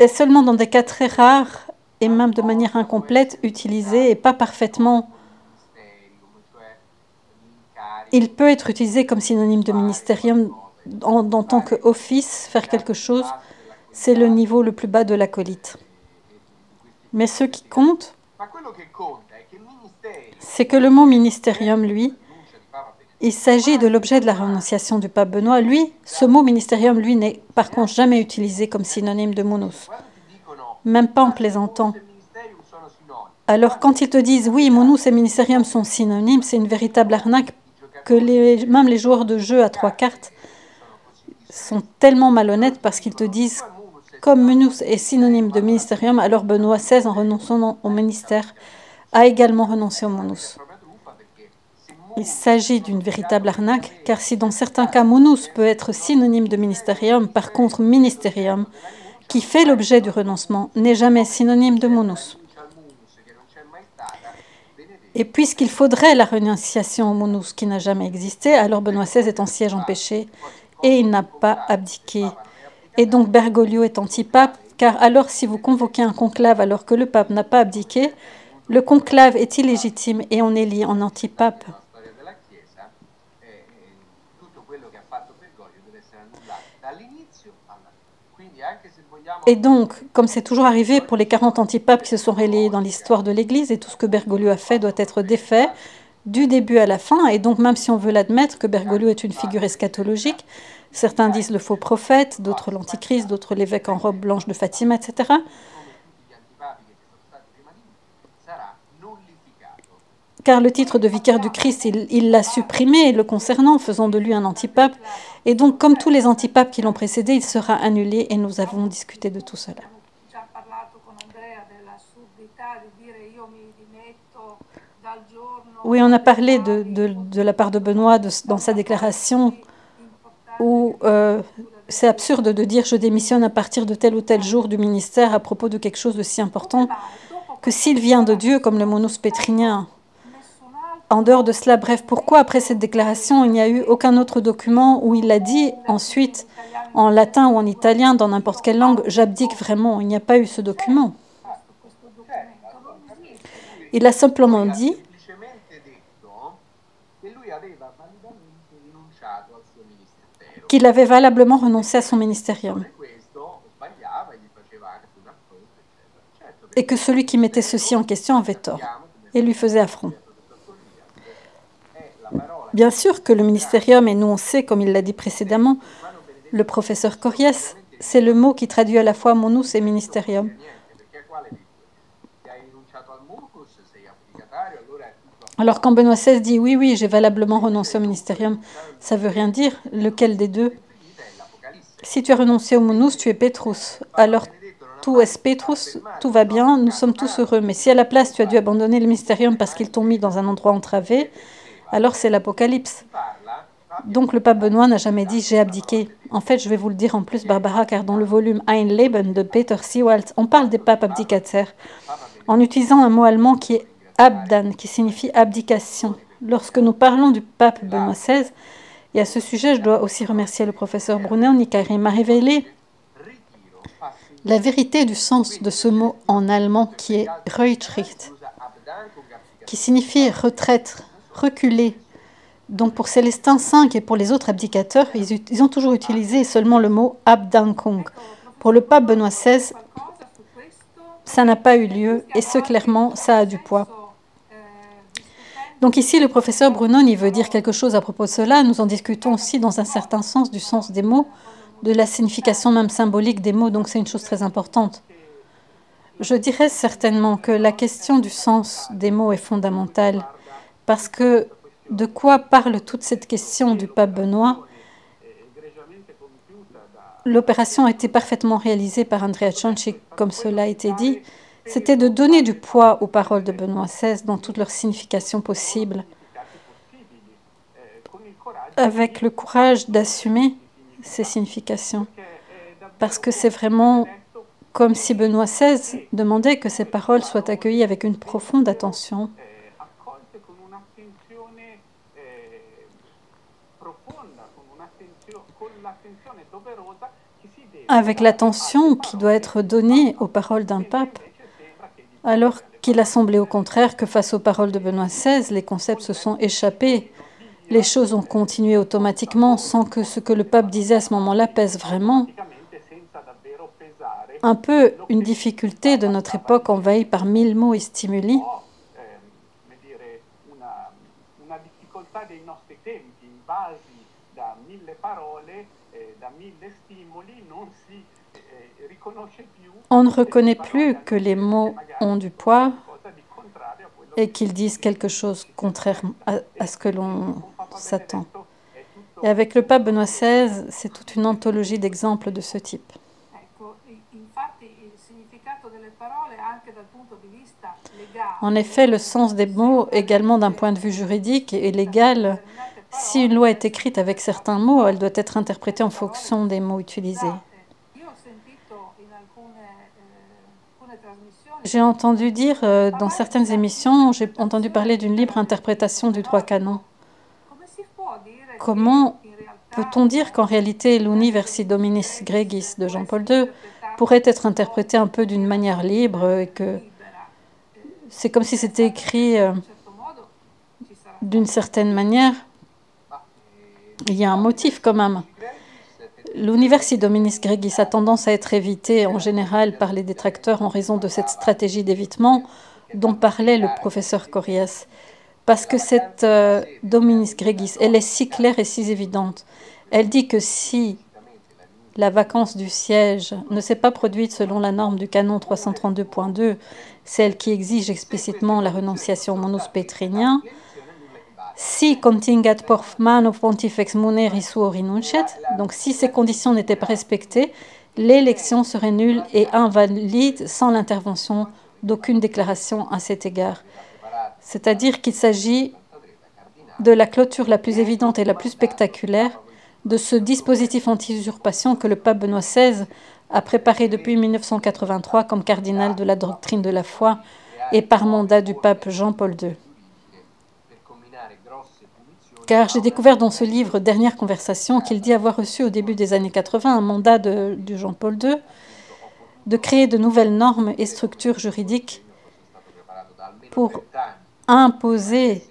est seulement dans des cas très rares et même de manière incomplète utilisé et pas parfaitement. Il peut être utilisé comme synonyme de ministérium en, en tant qu'office, faire quelque chose. C'est le niveau le plus bas de l'acolyte. Mais ce qui compte, c'est que le mot ministérium, lui, il s'agit de l'objet de la renonciation du pape Benoît. Lui, ce mot ministérium, lui, n'est par contre jamais utilisé comme synonyme de monos, même pas en plaisantant. Alors quand ils te disent oui, monos et ministérium sont synonymes, c'est une véritable arnaque que même les joueurs de jeu à trois cartes sont tellement malhonnêtes parce qu'ils te disent comme monos est synonyme de ministérium, alors Benoît XVI, en renonçant au ministère, a également renoncé au monos. Il s'agit d'une véritable arnaque, car si dans certains cas monus peut être synonyme de ministérium, par contre ministérium, qui fait l'objet du renoncement, n'est jamais synonyme de monus. Et puisqu'il faudrait la renonciation au monus qui n'a jamais existé, alors Benoît XVI est en siège empêché et il n'a pas abdiqué. Et donc Bergoglio est antipape, car alors si vous convoquez un conclave alors que le pape n'a pas abdiqué, le conclave est illégitime et on élit en antipape. Et donc, comme c'est toujours arrivé pour les 40 antipapes qui se sont relayés dans l'histoire de l'Église, et tout ce que Bergoglio a fait doit être défait du début à la fin, et donc même si on veut l'admettre que Bergoglio est une figure eschatologique, certains disent le faux prophète, d'autres l'antichrist, d'autres l'évêque en robe blanche de Fatima, etc. car le titre de vicaire du Christ, il l'a supprimé le concernant, faisant de lui un antipape. Et donc, comme tous les antipapes qui l'ont précédé, il sera annulé et nous avons discuté de tout cela. Oui, on a parlé de, la part de Benoît dans sa déclaration où euh, c'est absurde de dire je démissionne à partir de tel ou tel jour du ministère à propos de quelque chose de si important que s'il vient de Dieu, comme le monus pétrinien, en dehors de cela, bref, pourquoi après cette déclaration, il n'y a eu aucun autre document où il a dit ensuite, en latin ou en italien, dans n'importe quelle langue, j'abdique vraiment Il n'y a pas eu ce document. Il a simplement dit qu'il avait valablement renoncé à son ministérium. Et que celui qui mettait ceci en question avait tort et lui faisait affront. Bien sûr que le ministérium, et nous on sait, comme il l'a dit précédemment, le professeur Corias, c'est le mot qui traduit à la fois monus et ministérium. Alors quand Benoît XVI dit oui, oui, j'ai valablement renoncé au ministérium, ça veut rien dire. Lequel des deux? Si tu as renoncé au monus, tu es Petrus. Alors tout est Petrus, tout va bien, nous sommes tous heureux. Mais si à la place tu as dû abandonner le ministérium parce qu'ils t'ont mis dans un endroit entravé, alors c'est l'Apocalypse. Donc le pape Benoît n'a jamais dit j'ai abdiqué. En fait, je vais vous le dire en plus, Barbara, car dans le volume Ein Leben de Peter Seewald, on parle des papes abdicataires en utilisant un mot allemand qui est abdan, qui signifie abdication. Lorsque nous parlons du pape Benoît XVI, et à ce sujet, je dois aussi remercier le professeur Brunoni car il m'a révélé la vérité du sens de ce mot en allemand qui est Reutricht, qui signifie retraite, reculer. Donc pour Célestin V et pour les autres abdicateurs, ils, ont toujours utilisé seulement le mot Abdankung. Pour le pape Benoît XVI, ça n'a pas eu lieu et ce clairement, ça a du poids. Donc ici, le professeur Brunon, il veut dire quelque chose à propos de cela. Nous en discutons aussi dans un certain sens du sens des mots, de la signification même symbolique des mots, donc c'est une chose très importante. Je dirais certainement que la question du sens des mots est fondamentale. Parce que de quoi parle toute cette question du pape Benoît? L'opération a été parfaitement réalisée par Andrea Cianci, comme cela a été dit. C'était de donner du poids aux paroles de Benoît XVI dans toutes leurs significations possibles, avec le courage d'assumer ces significations. Parce que c'est vraiment comme si Benoît XVI demandait que ces paroles soient accueillies avec une profonde attention. Avec l'attention qui doit être donnée aux paroles d'un pape, alors qu'il a semblé au contraire que face aux paroles de Benoît XVI, les concepts se sont échappés, les choses ont continué automatiquement sans que ce que le pape disait à ce moment-là pèse vraiment. Un peu une difficulté de notre époque envahie par mille mots et stimuli. On ne reconnaît plus que les mots ont du poids et qu'ils disent quelque chose contraire à, ce que l'on s'attend. Et avec le pape Benoît XVI, c'est toute une anthologie d'exemples de ce type. En effet, le sens des mots, également d'un point de vue juridique et légal, si une loi est écrite avec certains mots, elle doit être interprétée en fonction des mots utilisés. J'ai entendu dire euh, dans certaines émissions, j'ai entendu parler d'une libre interprétation du droit canon. Comment peut-on dire qu'en réalité l'Universi Dominis Gregis de Jean-Paul II pourrait être interprété un peu d'une manière libre et que c'est comme si c'était écrit euh, d'une certaine manière? Il y a un motif quand même. L'Universi Dominis Gregis a tendance à être évité en général par les détracteurs en raison de cette stratégie d'évitement dont parlait le professeur Corias. Parce que cette euh, Dominis Gregis, elle est si claire et si évidente. Elle dit que si la vacance du siège ne s'est pas produite selon la norme du canon 332.2, celle qui exige explicitement la renonciation monus pétrinien, si contingat mano pontifex muneri suo donc si ces conditions n'étaient pas respectées, l'élection serait nulle et invalide sans l'intervention d'aucune déclaration à cet égard. C'est-à-dire qu'il s'agit de la clôture la plus évidente et la plus spectaculaire de ce dispositif anti-usurpation que le pape Benoît XVI a préparé depuis 1983 comme cardinal de la doctrine de la foi et par mandat du pape Jean-Paul II. Car j'ai découvert dans ce livre Dernière conversation qu'il dit avoir reçu au début des années 80 un mandat de, Jean-Paul II de créer de nouvelles normes et structures juridiques pour imposer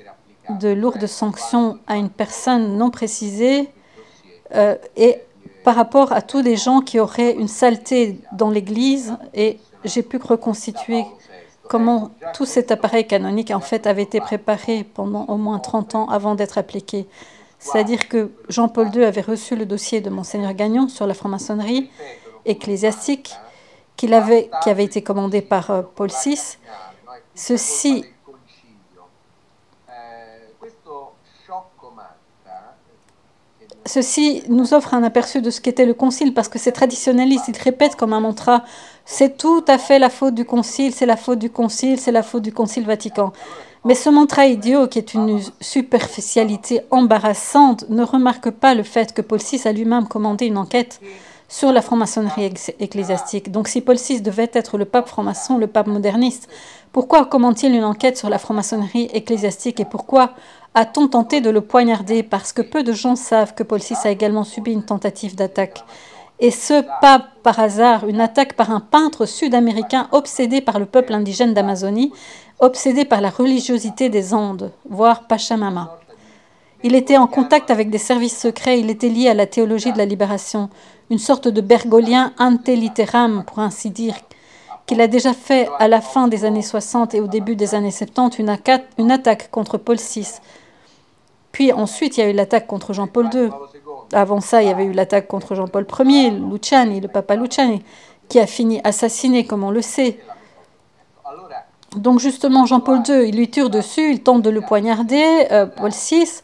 de lourdes sanctions à une personne non précisée euh, et par rapport à tous les gens qui auraient une saleté dans l'Église et j'ai pu reconstituer comment tout cet appareil canonique en fait avait été préparé pendant au moins 30 ans avant d'être appliqué. C'est-à-dire que Jean-Paul II avait reçu le dossier de Monseigneur Gagnon sur la franc-maçonnerie ecclésiastique qui avait été commandé par euh, Paul VI. Ceci Ceci nous offre un aperçu de ce qu'était le concile, parce que ces traditionnalistes, ils répètent comme un mantra, c'est tout à fait la faute du concile, c'est la faute du concile, c'est la faute du concile Vatican. Mais ce mantra idiot, qui est une superficialité embarrassante, ne remarque pas le fait que Paul VI a lui-même commandé une enquête sur la franc-maçonnerie ecclésiastique. Donc si Paul VI devait être le pape franc-maçon, le pape moderniste, pourquoi commande-t-il une enquête sur la franc-maçonnerie ecclésiastique et pourquoi a-t-on tenté de le poignarder? Parce que peu de gens savent que Paul VI a également subi une tentative d'attaque. Et ce, pas par hasard, une attaque par un peintre sud-américain obsédé par le peuple indigène d'Amazonie, obsédé par la religiosité des Andes, voire Pachamama. Il était en contact avec des services secrets, il était lié à la théologie de la libération, une sorte de bergolien antelitteram, pour ainsi dire, qu'il a déjà fait à la fin des années 60 et au début des années 70 une, une attaque contre Paul VI. Puis ensuite, il y a eu l'attaque contre Jean-Paul II. Avant ça, il y avait eu l'attaque contre Jean-Paul Ier, Luciani, le papa Luciani, qui a fini assassiné, comme on le sait. Donc justement, Jean-Paul II, il lui tire dessus, il tente de le poignarder, euh, Paul VI.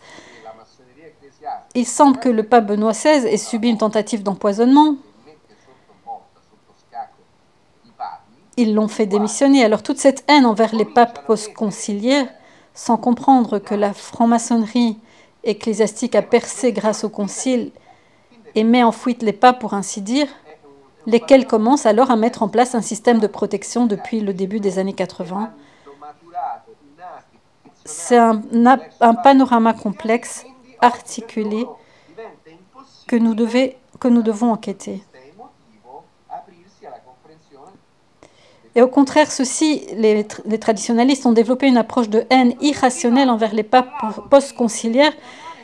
Il semble que le pape Benoît XVI ait subi une tentative d'empoisonnement. Ils l'ont fait démissionner. Alors toute cette haine envers les papes post-conciliaires, sans comprendre que la franc-maçonnerie ecclésiastique a percé grâce au concile et met en fuite les papes, pour ainsi dire, lesquels commencent alors à mettre en place un système de protection depuis le début des années 80. C'est un, panorama complexe, articulé, que nous devons enquêter. Et au contraire, ceux-ci, les, traditionalistes, ont développé une approche de haine irrationnelle envers les papes post-conciliaires.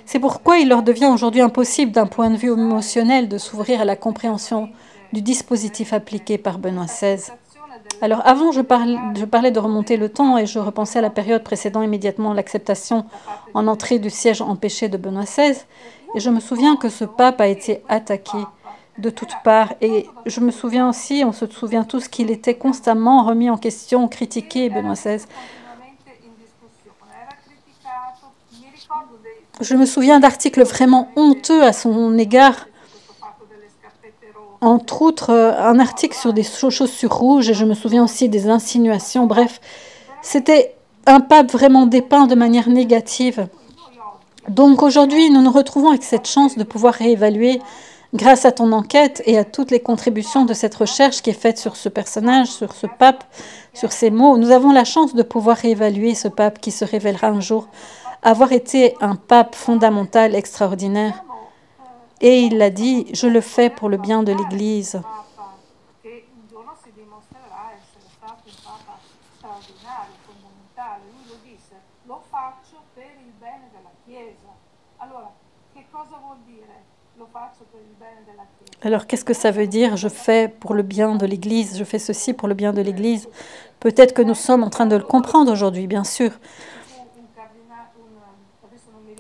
C'est pourquoi il leur devient aujourd'hui impossible, d'un point de vue émotionnel, de s'ouvrir à la compréhension du dispositif appliqué par Benoît XVI. Alors avant, je, je, parlais de remonter le temps et je repensais à la période précédant immédiatement l'acceptation en entrée du siège empêché de Benoît XVI. Et je me souviens que ce pape a été attaqué de toutes parts. Et je me souviens aussi, on se souvient tous qu'il était constamment remis en question, critiqué, Benoît XVI. Je me souviens d'articles vraiment honteux à son égard. Entre autres, un article sur des chaussures rouges, et je me souviens aussi des insinuations. Bref, c'était un pape vraiment dépeint de manière négative. Donc aujourd'hui, nous nous retrouvons avec cette chance de pouvoir réévaluer grâce à ton enquête et à toutes les contributions de cette recherche qui est faite sur ce personnage, sur ce pape, sur ces mots, nous avons la chance de pouvoir réévaluer ce pape qui se révélera un jour avoir été un pape fondamental extraordinaire. Et il a dit, je le fais pour le bien de l'Église. Alors qu'est-ce que ça veut dire Je fais pour le bien de l'Église, je fais ceci pour le bien de l'Église? Peut-être que nous sommes en train de le comprendre aujourd'hui, bien sûr.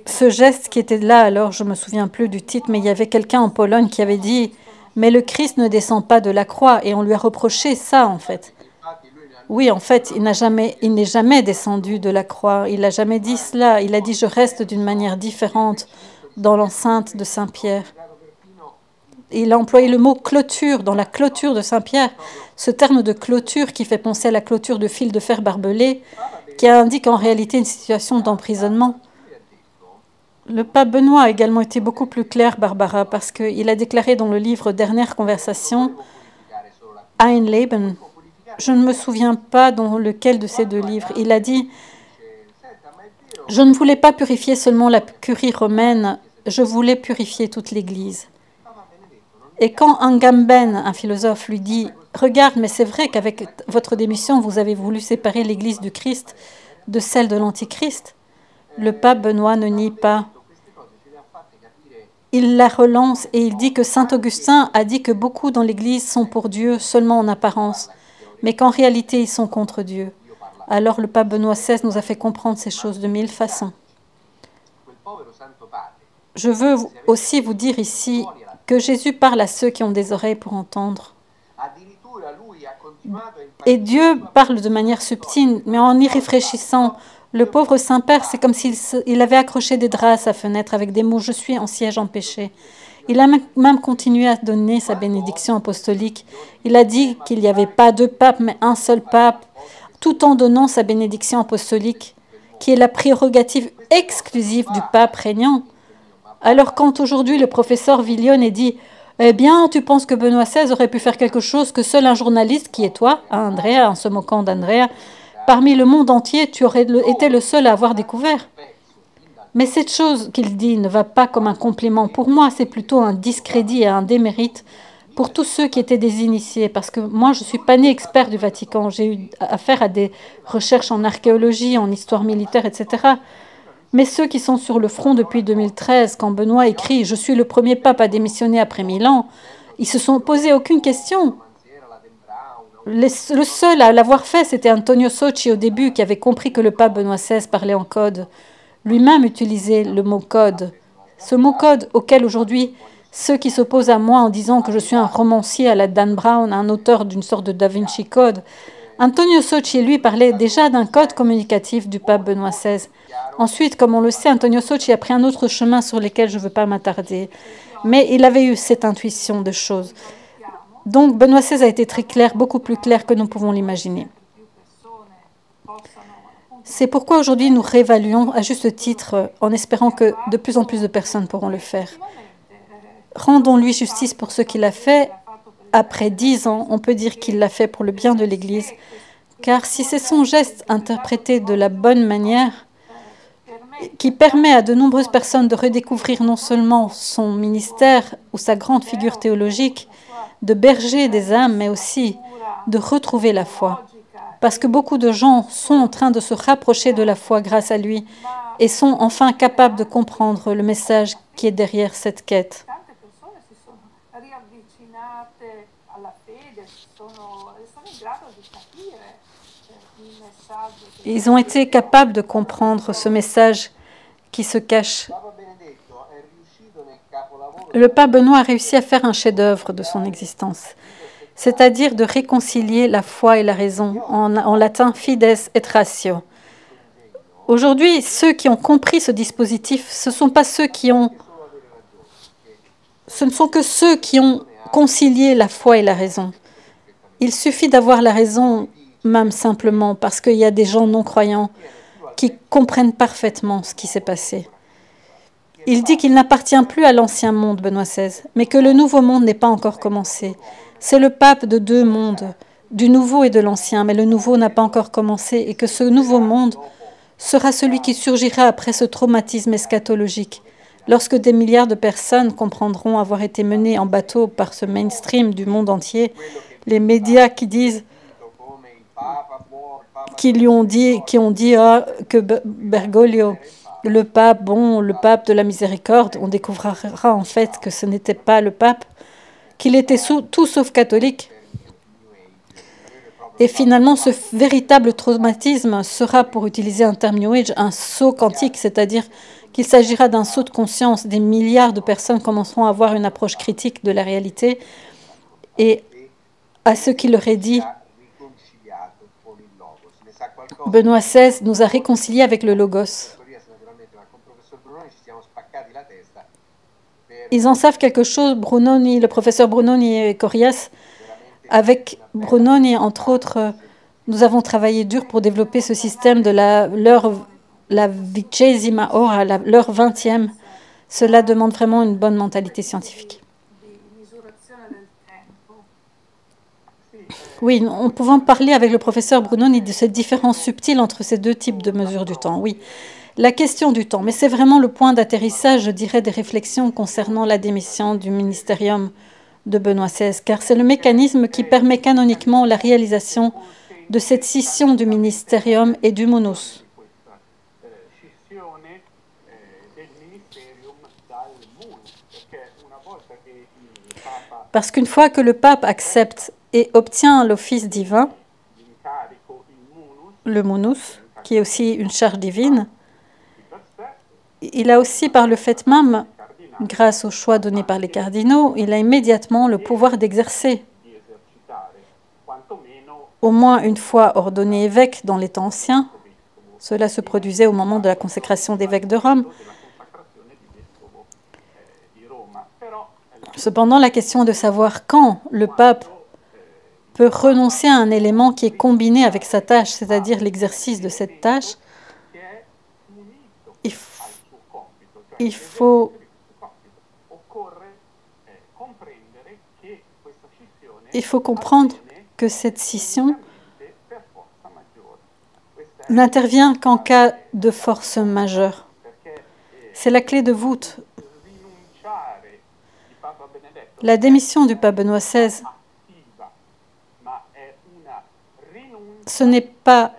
Ce geste qui était là, alors je ne me souviens plus du titre, mais il y avait quelqu'un en Pologne qui avait dit, mais le Christ ne descend pas de la croix, et on lui a reproché ça en fait. Oui, en fait, il n'a jamais, il n'est jamais descendu de la croix. Il n'a jamais dit cela. Il a dit, je reste d'une manière différente dans l'enceinte de Saint-Pierre il a employé le mot clôture dans la clôture de Saint-Pierre, ce terme de clôture qui fait penser à la clôture de fil de fer barbelé, qui indique en réalité une situation d'emprisonnement. Le pape Benoît a également été beaucoup plus clair, Barbara, parce qu'il a déclaré dans le livre Dernière conversation, Ein Leben, je ne me souviens pas dans lequel de ces deux livres, il a dit, je ne voulais pas purifier seulement la curie romaine, je voulais purifier toute l'Église. Et quand Angamben, un philosophe, lui dit Regarde, mais c'est vrai qu'avec votre démission, vous avez voulu séparer l'Église du Christ de celle de l'Antichrist, le pape Benoît ne nie pas. Il la relance et il dit que Saint Augustin a dit que beaucoup dans l'Église sont pour Dieu seulement en apparence, mais qu'en réalité ils sont contre Dieu. Alors le pape Benoît XVI nous a fait comprendre ces choses de mille façons. Je veux aussi vous dire ici que Jésus parle à ceux qui ont des oreilles pour entendre. Et Dieu parle de manière subtile, mais en y réfléchissant, le pauvre Saint-Père, c'est comme s'il avait accroché des draps à sa fenêtre avec des mots Je suis en siège en péché. Il a même continué à donner sa bénédiction apostolique. Il a dit qu'il n'y avait pas deux papes, mais un seul pape, tout en donnant sa bénédiction apostolique, qui est la prérogative exclusive du pape régnant. Alors quand aujourd'hui le professeur Villione dit eh bien, tu penses que Benoît XVI aurait pu faire quelque chose que seul un journaliste, qui est toi, hein, Andrea, en se moquant d'Andrea, parmi le monde entier, tu aurais été le seul à avoir découvert. Mais cette chose qu'il dit ne va pas comme un compliment pour moi, c'est plutôt un discrédit et un démérite pour tous ceux qui étaient des initiés, parce que moi, je ne suis pas né expert du Vatican. J'ai eu affaire à des recherches en archéologie, en histoire militaire, etc. Mais ceux qui sont sur le front depuis 2013, quand Benoît écrit Je suis le premier pape à démissionner après mille ans, ils se sont posé aucune question. le seul à l'avoir fait, c'était Antonio Socci au début, qui avait compris que le pape Benoît XVI parlait en code. Lui-même utilisait le mot code. Ce mot code auquel aujourd'hui ceux qui s'opposent à moi en disant que je suis un romancier à la Dan Brown, un auteur d'une sorte de Da Vinci Code, Antonio Socci, lui, parlait déjà d'un code communicatif du pape Benoît XVI. Ensuite, comme on le sait, Antonio Socci a pris un autre chemin sur lequel je ne veux pas m'attarder. Mais il avait eu cette intuition de choses. Donc Benoît XVI a été très clair, beaucoup plus clair que nous pouvons l'imaginer. C'est pourquoi aujourd'hui nous réévaluons à juste titre en espérant que de plus en plus de personnes pourront le faire. Rendons-lui justice pour ce qu'il a fait. Après dix ans, on peut dire qu'il l'a fait pour le bien de l'Église. Car si c'est son geste interprété de la bonne manière, qui permet à de nombreuses personnes de redécouvrir non seulement son ministère ou sa grande figure théologique, de berger des âmes, mais aussi de retrouver la foi. Parce que beaucoup de gens sont en train de se rapprocher de la foi grâce à lui et sont enfin capables de comprendre le message qui est derrière cette quête. Ils ont été capables de comprendre ce message qui se cache. Le pape Benoît a réussi à faire un chef-d'œuvre de son existence, c'est-à-dire de réconcilier la foi et la raison, en, latin fides et ratio. Aujourd'hui, ceux qui ont compris ce dispositif, ce sont pas ceux qui ont, ce ne sont que ceux qui ont concilié la foi et la raison. Il suffit d'avoir la raison même simplement parce qu'il y a des gens non croyants qui comprennent parfaitement ce qui s'est passé. Il dit qu'il n'appartient plus à l'ancien monde, Benoît XVI, mais que le nouveau monde n'est pas encore commencé. C'est le pape de deux mondes, du nouveau et de l'ancien, mais le nouveau n'a pas encore commencé et que ce nouveau monde sera celui qui surgira après ce traumatisme eschatologique, lorsque des milliards de personnes comprendront avoir été menées en bateau par ce mainstream du monde entier, les médias qui disent qui lui ont dit, qui ont dit ah, que Bergoglio le pape, bon, le pape de la miséricorde, on découvrira en fait que ce n'était pas le pape, qu'il était tout sauf catholique. Et finalement, ce véritable traumatisme sera, pour utiliser un terme New Age, un saut quantique, c'est-à-dire qu'il s'agira d'un saut de conscience. Des milliards de personnes commenceront à avoir une approche critique de la réalité et à ce qu'il leur est dit. Benoît XVI nous a réconciliés avec le Logos. Ils en savent quelque chose, Brunoni, le professeur Brunoni et Corias. Avec Brunoni, entre autres, nous avons travaillé dur pour développer ce système de la, leur, la vicesima leur vingtième. Cela demande vraiment une bonne mentalité scientifique. Oui, nous pouvons parler avec le professeur Brunoni de cette différence subtile entre ces deux types de mesures du temps. Oui, la question du temps. Mais c'est vraiment le point d'atterrissage, je dirais, des réflexions concernant la démission du ministérium de Benoît XVI, car c'est le mécanisme qui permet canoniquement la réalisation de cette scission du ministérium et du monos. Parce qu'une fois que le pape accepte et obtient l'office divin, le monus, qui est aussi une charge divine, il a aussi, par le fait même, grâce au choix donné par les cardinaux, il a immédiatement le pouvoir d'exercer. Au moins une fois ordonné évêque dans les temps anciens, cela se produisait au moment de la consécration d'évêque de Rome. Cependant, la question de savoir quand le pape peut renoncer à un élément qui est combiné avec sa tâche, c'est-à-dire l'exercice de cette tâche, il faut il faut comprendre que cette scission n'intervient qu'en cas de force majeure. C'est la clé de voûte. La démission du pape Benoît XVI, ce n'est pas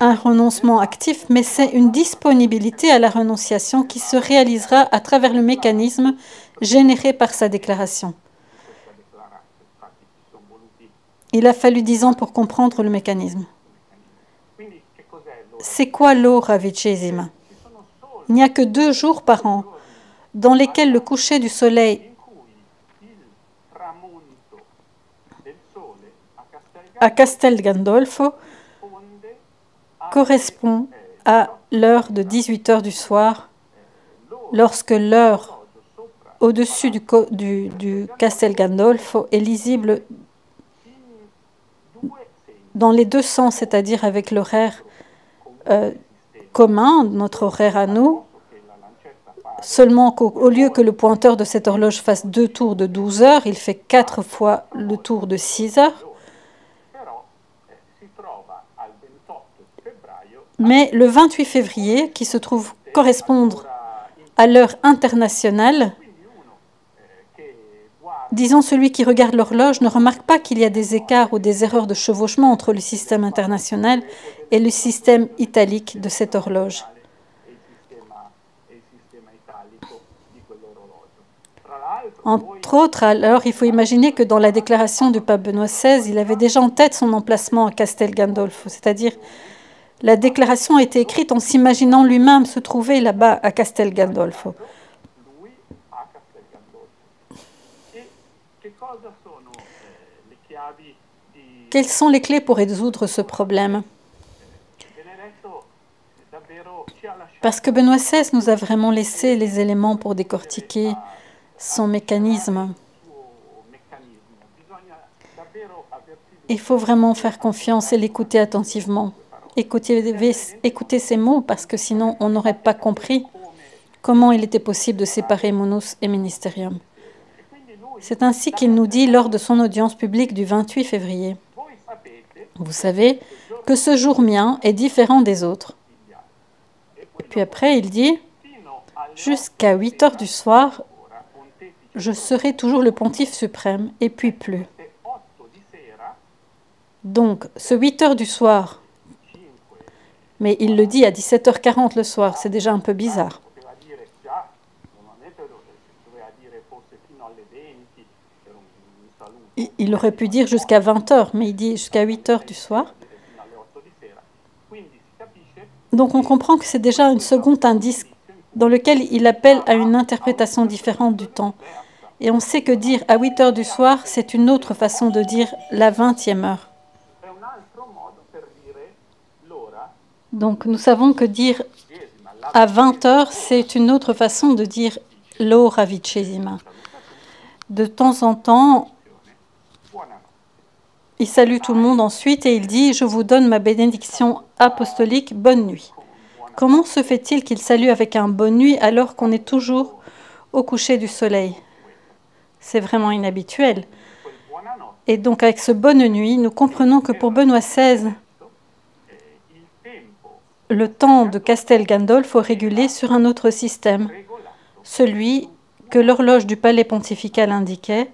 un renoncement actif, mais c'est une disponibilité à la renonciation qui se réalisera à travers le mécanisme généré par sa déclaration. Il a fallu dix ans pour comprendre le mécanisme. C'est quoi l'aura vicesima Il n'y a que deux jours par an dans lesquels le coucher du soleil à Castel Gandolfo correspond à l'heure de 18 heures du soir, lorsque l'heure au-dessus du, du, Castel Gandolfo est lisible dans les deux sens, c'est-à-dire avec l'horaire euh, commun, notre horaire à nous, seulement qu'au lieu que le pointeur de cette horloge fasse deux tours de 12 heures, il fait quatre fois le tour de 6 heures. Mais le 28 février, qui se trouve correspondre à l'heure internationale, disons celui qui regarde l'horloge ne remarque pas qu'il y a des écarts ou des erreurs de chevauchement entre le système international et le système italique de cette horloge. Entre autres, alors, il faut imaginer que dans la déclaration du pape Benoît XVI, il avait déjà en tête son emplacement à Castel Gandolfo, c'est-à-dire la déclaration a été écrite en s'imaginant lui-même se trouver là-bas à Castel Gandolfo. Quelles sont les clés pour résoudre ce problème? Parce que Benoît XVI nous a vraiment laissé les éléments pour décortiquer son mécanisme. Il faut vraiment faire confiance et l'écouter attentivement. Écouté ces mots parce que sinon on n'aurait pas compris comment il était possible de séparer Monus et Ministerium. C'est ainsi qu'il nous dit lors de son audience publique du 28 février. Vous savez que ce jour mien est différent des autres. Et puis après, il dit, jusqu'à 8 heures du soir, je serai toujours le pontife suprême, et puis plus. Donc, ce 8 heures du soir, mais il le dit à 17h40 le soir, c'est déjà un peu bizarre. Il aurait pu dire jusqu'à 20h, mais il dit jusqu'à 8h du soir. Donc on comprend que c'est déjà un second indice dans lequel il appelle à une interprétation différente du temps. Et on sait que dire à 8 heures du soir, c'est une autre façon de dire la 20e heure. Donc nous savons que dire à 20 heures, c'est une autre façon de dire vicesima. De temps en temps, il salue tout le monde ensuite et il dit Je vous donne ma bénédiction apostolique, bonne nuit. Comment se fait-il qu'il salue avec un bonne nuit alors qu'on est toujours au coucher du soleil? C'est vraiment inhabituel. Et donc, avec ce bonne nuit, nous comprenons que pour Benoît XVI, le temps de Castel Gandolfo régulé sur un autre système, celui que l'horloge du palais pontifical indiquait,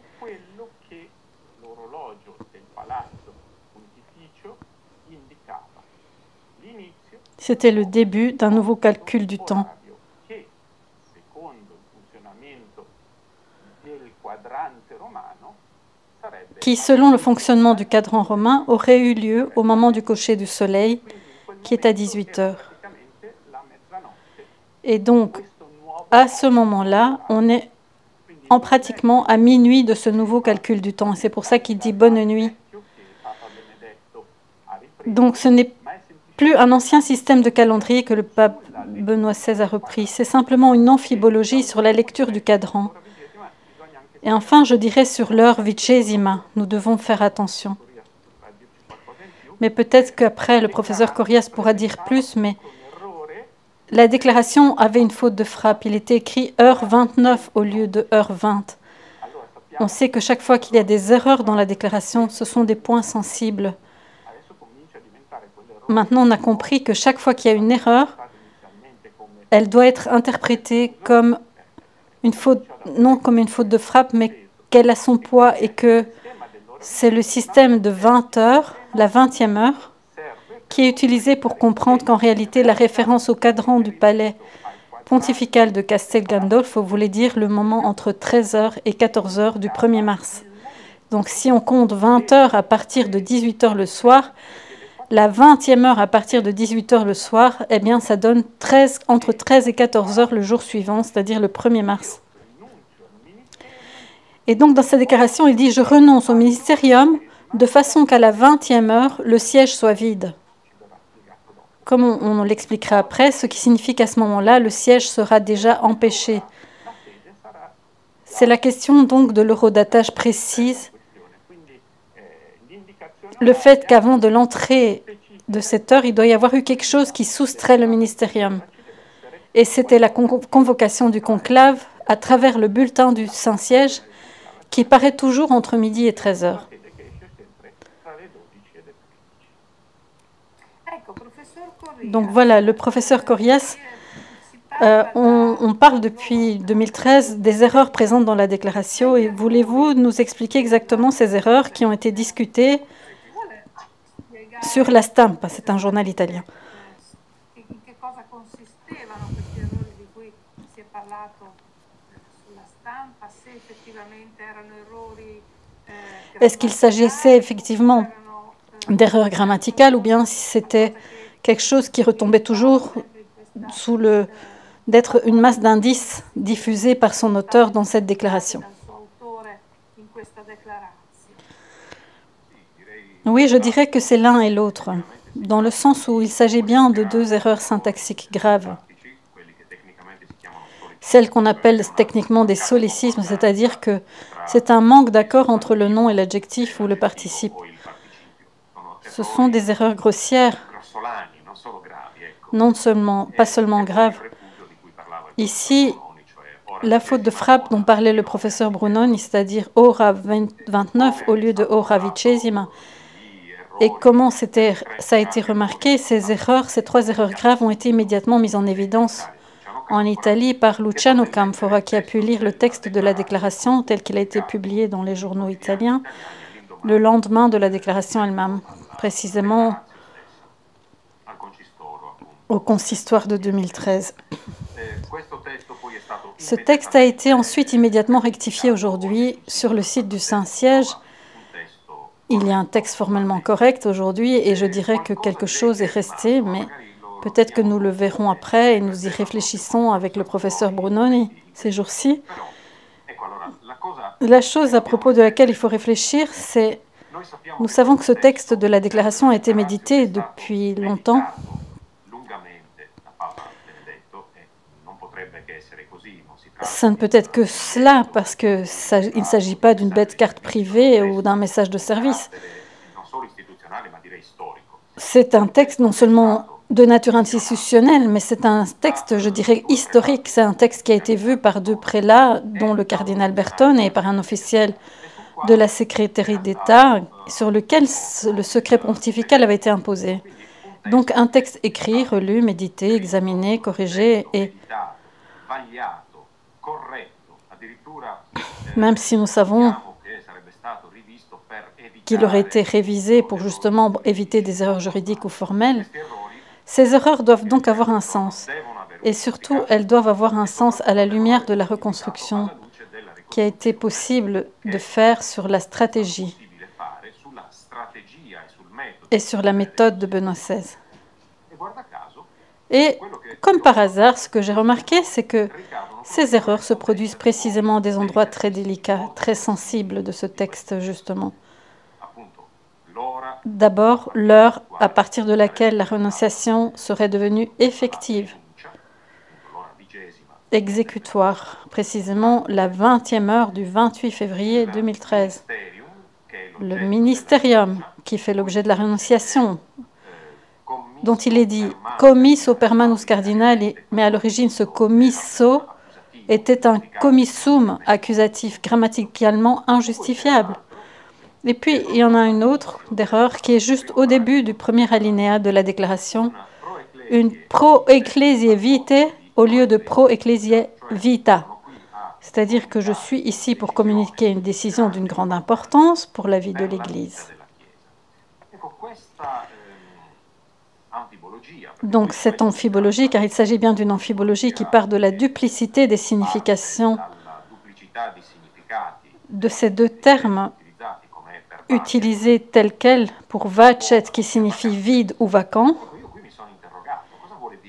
C'était le début d'un nouveau calcul du temps. Qui, selon le fonctionnement du cadran romain, aurait eu lieu au moment du cocher du soleil, qui est à 18 heures. Et donc, à ce moment-là, on est en pratiquement à minuit de ce nouveau calcul du temps. C'est pour ça qu'il dit bonne nuit. Donc, ce n'est plus un ancien système de calendrier que le pape Benoît XVI a repris. C'est simplement une amphibologie sur la lecture du cadran. Et enfin, je dirais sur l'heure vicesima, nous devons faire attention. Mais peut-être qu'après, le professeur Corias pourra dire plus, mais la déclaration avait une faute de frappe. Il était écrit heure 29 au lieu de heure 20. On sait que chaque fois qu'il y a des erreurs dans la déclaration, ce sont des points sensibles Maintenant, on a compris que chaque fois qu'il y a une erreur, elle doit être interprétée comme une faute, non comme une faute de frappe, mais qu'elle a son poids et que c'est le système de 20 heures, la 20e heure, qui est utilisé pour comprendre qu'en réalité, la référence au cadran du palais pontifical de Castel Gandolfo voulait dire le moment entre 13h et 14h du 1er mars. Donc si on compte 20 heures à partir de 18h le soir, la 20e heure à partir de 18h le soir, eh bien, ça donne 13, entre 13 et 14 heures le jour suivant, c'est-à-dire le 1er mars. Et donc, dans sa déclaration, il dit Je renonce au ministérium de façon qu'à la 20e heure, le siège soit vide. Comme on, l'expliquera après, ce qui signifie qu'à ce moment-là, le siège sera déjà empêché. C'est la question donc de l'eurodatage précise le fait qu'avant de l'entrée de cette heure, il doit y avoir eu quelque chose qui soustrait le ministérium. Et c'était la convocation du conclave à travers le bulletin du Saint-Siège qui paraît toujours entre midi et 13 heures. Donc voilà, le professeur Corias, euh, on, on, parle depuis 2013 des erreurs présentes dans la déclaration et voulez-vous nous expliquer exactement ces erreurs qui ont été discutées sur la stampa, c'est un journal italien. Est-ce qu'il s'agissait effectivement d'erreurs grammaticales ou bien si c'était quelque chose qui retombait toujours sous le d'être une masse d'indices diffusés par son auteur dans cette déclaration Oui, je dirais que c'est l'un et l'autre, dans le sens où il s'agit bien de deux erreurs syntaxiques graves. Celles qu'on appelle techniquement des solécismes, c'est-à-dire que c'est un manque d'accord entre le nom et l'adjectif ou le participe. Ce sont des erreurs grossières non seulement, pas seulement graves. Ici, la faute de frappe dont parlait le professeur Brunoni, c'est-à-dire ora 29 au lieu de ora vicesima, et comment ça a été remarqué, ces erreurs, ces trois erreurs graves ont été immédiatement mises en évidence en Italie par Luciano Camfora, qui a pu lire le texte de la déclaration tel qu'il a été publié dans les journaux italiens le lendemain de la déclaration elle-même, précisément au consistoire de 2013. Ce texte a été ensuite immédiatement rectifié aujourd'hui sur le site du Saint-Siège. Il y a un texte formellement correct aujourd'hui et je dirais que quelque chose est resté, mais peut-être que nous le verrons après et nous y réfléchissons avec le professeur Brunoni ces jours-ci. La chose à propos de laquelle il faut réfléchir, c'est nous savons que ce texte de la déclaration a été médité depuis longtemps Ça ne peut être que cela, parce qu'il ne s'agit pas d'une bête carte privée ou d'un message de service. C'est un texte non seulement de nature institutionnelle, mais c'est un texte, je dirais, historique. C'est un texte qui a été vu par deux prélats, dont le cardinal Bertone, et par un officiel de la Secrétaire d'État, sur lequel le secret pontifical avait été imposé. Donc un texte écrit, relu, médité, examiné, corrigé et même si nous savons qu'il aurait été révisé pour justement éviter des erreurs juridiques ou formelles, ces erreurs doivent donc avoir un sens. Et surtout, elles doivent avoir un sens à la lumière de la reconstruction qui a été possible de faire sur la stratégie et sur la méthode de Benoît XVI. Et comme par hasard, ce que j'ai remarqué, c'est que ces erreurs se produisent précisément à des endroits très délicats, très sensibles de ce texte, justement. D'abord, l'heure à partir de laquelle la renonciation serait devenue effective, exécutoire, précisément la 20e heure du 28 février 2013. Le ministérium qui fait l'objet de la renonciation, dont il est dit commisso per manus cardinali, mais à l'origine ce commisso était un commissum accusatif grammaticalement injustifiable. Et puis, il y en a une autre d'erreur qui est juste au début du premier alinéa de la déclaration, une pro ecclesie vitae au lieu de pro ecclesie vita. C'est-à-dire que je suis ici pour communiquer une décision d'une grande importance pour la vie de l'Église. Donc cette amphibologie, car il s'agit bien d'une amphibologie qui part de la duplicité des significations de ces deux termes utilisés tels quels pour vacet qui signifie vide ou vacant.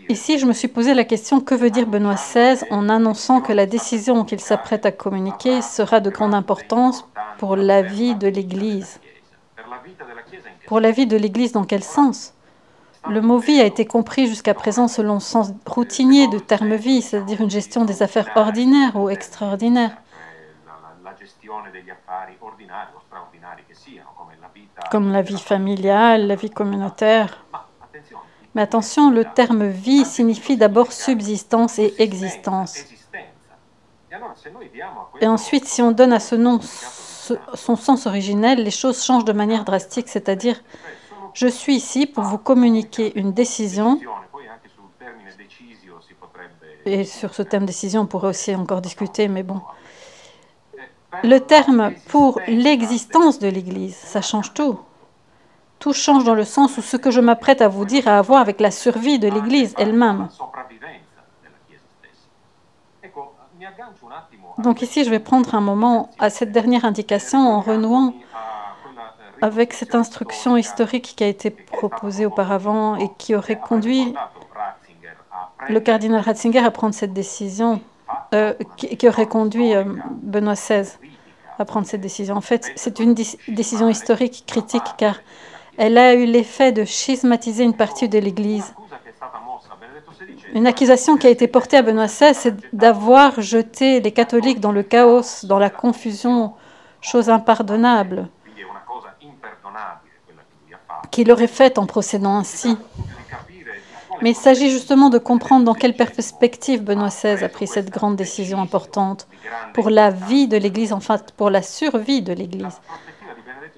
Ici, je me suis posé la question que veut dire Benoît XVI en annonçant que la décision qu'il s'apprête à communiquer sera de grande importance pour la vie de l'Église? Pour la vie de l'Église, dans quel sens? Le mot vie a été compris jusqu'à présent selon le sens routinier de terme vie, c'est-à-dire une gestion des affaires ordinaires ou extraordinaires. Comme la vie familiale, la vie communautaire. Mais attention, le terme vie signifie d'abord subsistance et existence. Et ensuite, si on donne à ce nom son sens originel, les choses changent de manière drastique, c'est-à-dire je suis ici pour vous communiquer une décision. Et sur ce terme décision, on pourrait aussi encore discuter, mais bon. Le terme pour l'existence de l'Église, ça change tout. Tout change dans le sens où ce que je m'apprête à vous dire a à voir avec la survie de l'Église elle-même. Donc ici, je vais prendre un moment à cette dernière indication en renouant avec cette instruction historique qui a été proposée auparavant et qui aurait conduit le cardinal Ratzinger à prendre cette décision, euh, qui, aurait conduit euh, Benoît XVI à prendre cette décision. En fait, c'est une décision historique critique car elle a eu l'effet de schismatiser une partie de l'Église. Une accusation qui a été portée à Benoît XVI, c'est d'avoir jeté les catholiques dans le chaos, dans la confusion, chose impardonnable qu'il aurait faite en procédant ainsi. Mais il s'agit justement de comprendre dans quelle perspective Benoît XVI a pris cette grande décision importante pour la vie de l'Église, enfin pour la survie de l'Église.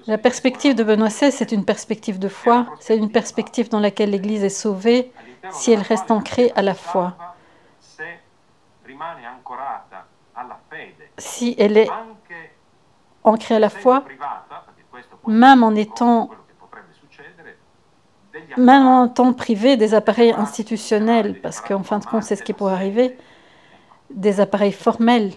La perspective de Benoît XVI, c'est une perspective de foi, c'est une perspective dans laquelle l'Église est sauvée si elle reste ancrée à la foi. Si elle est ancrée à la foi, même en étant même en temps privé, des appareils institutionnels, parce qu'en fin de compte, c'est ce qui pourrait arriver, des appareils formels.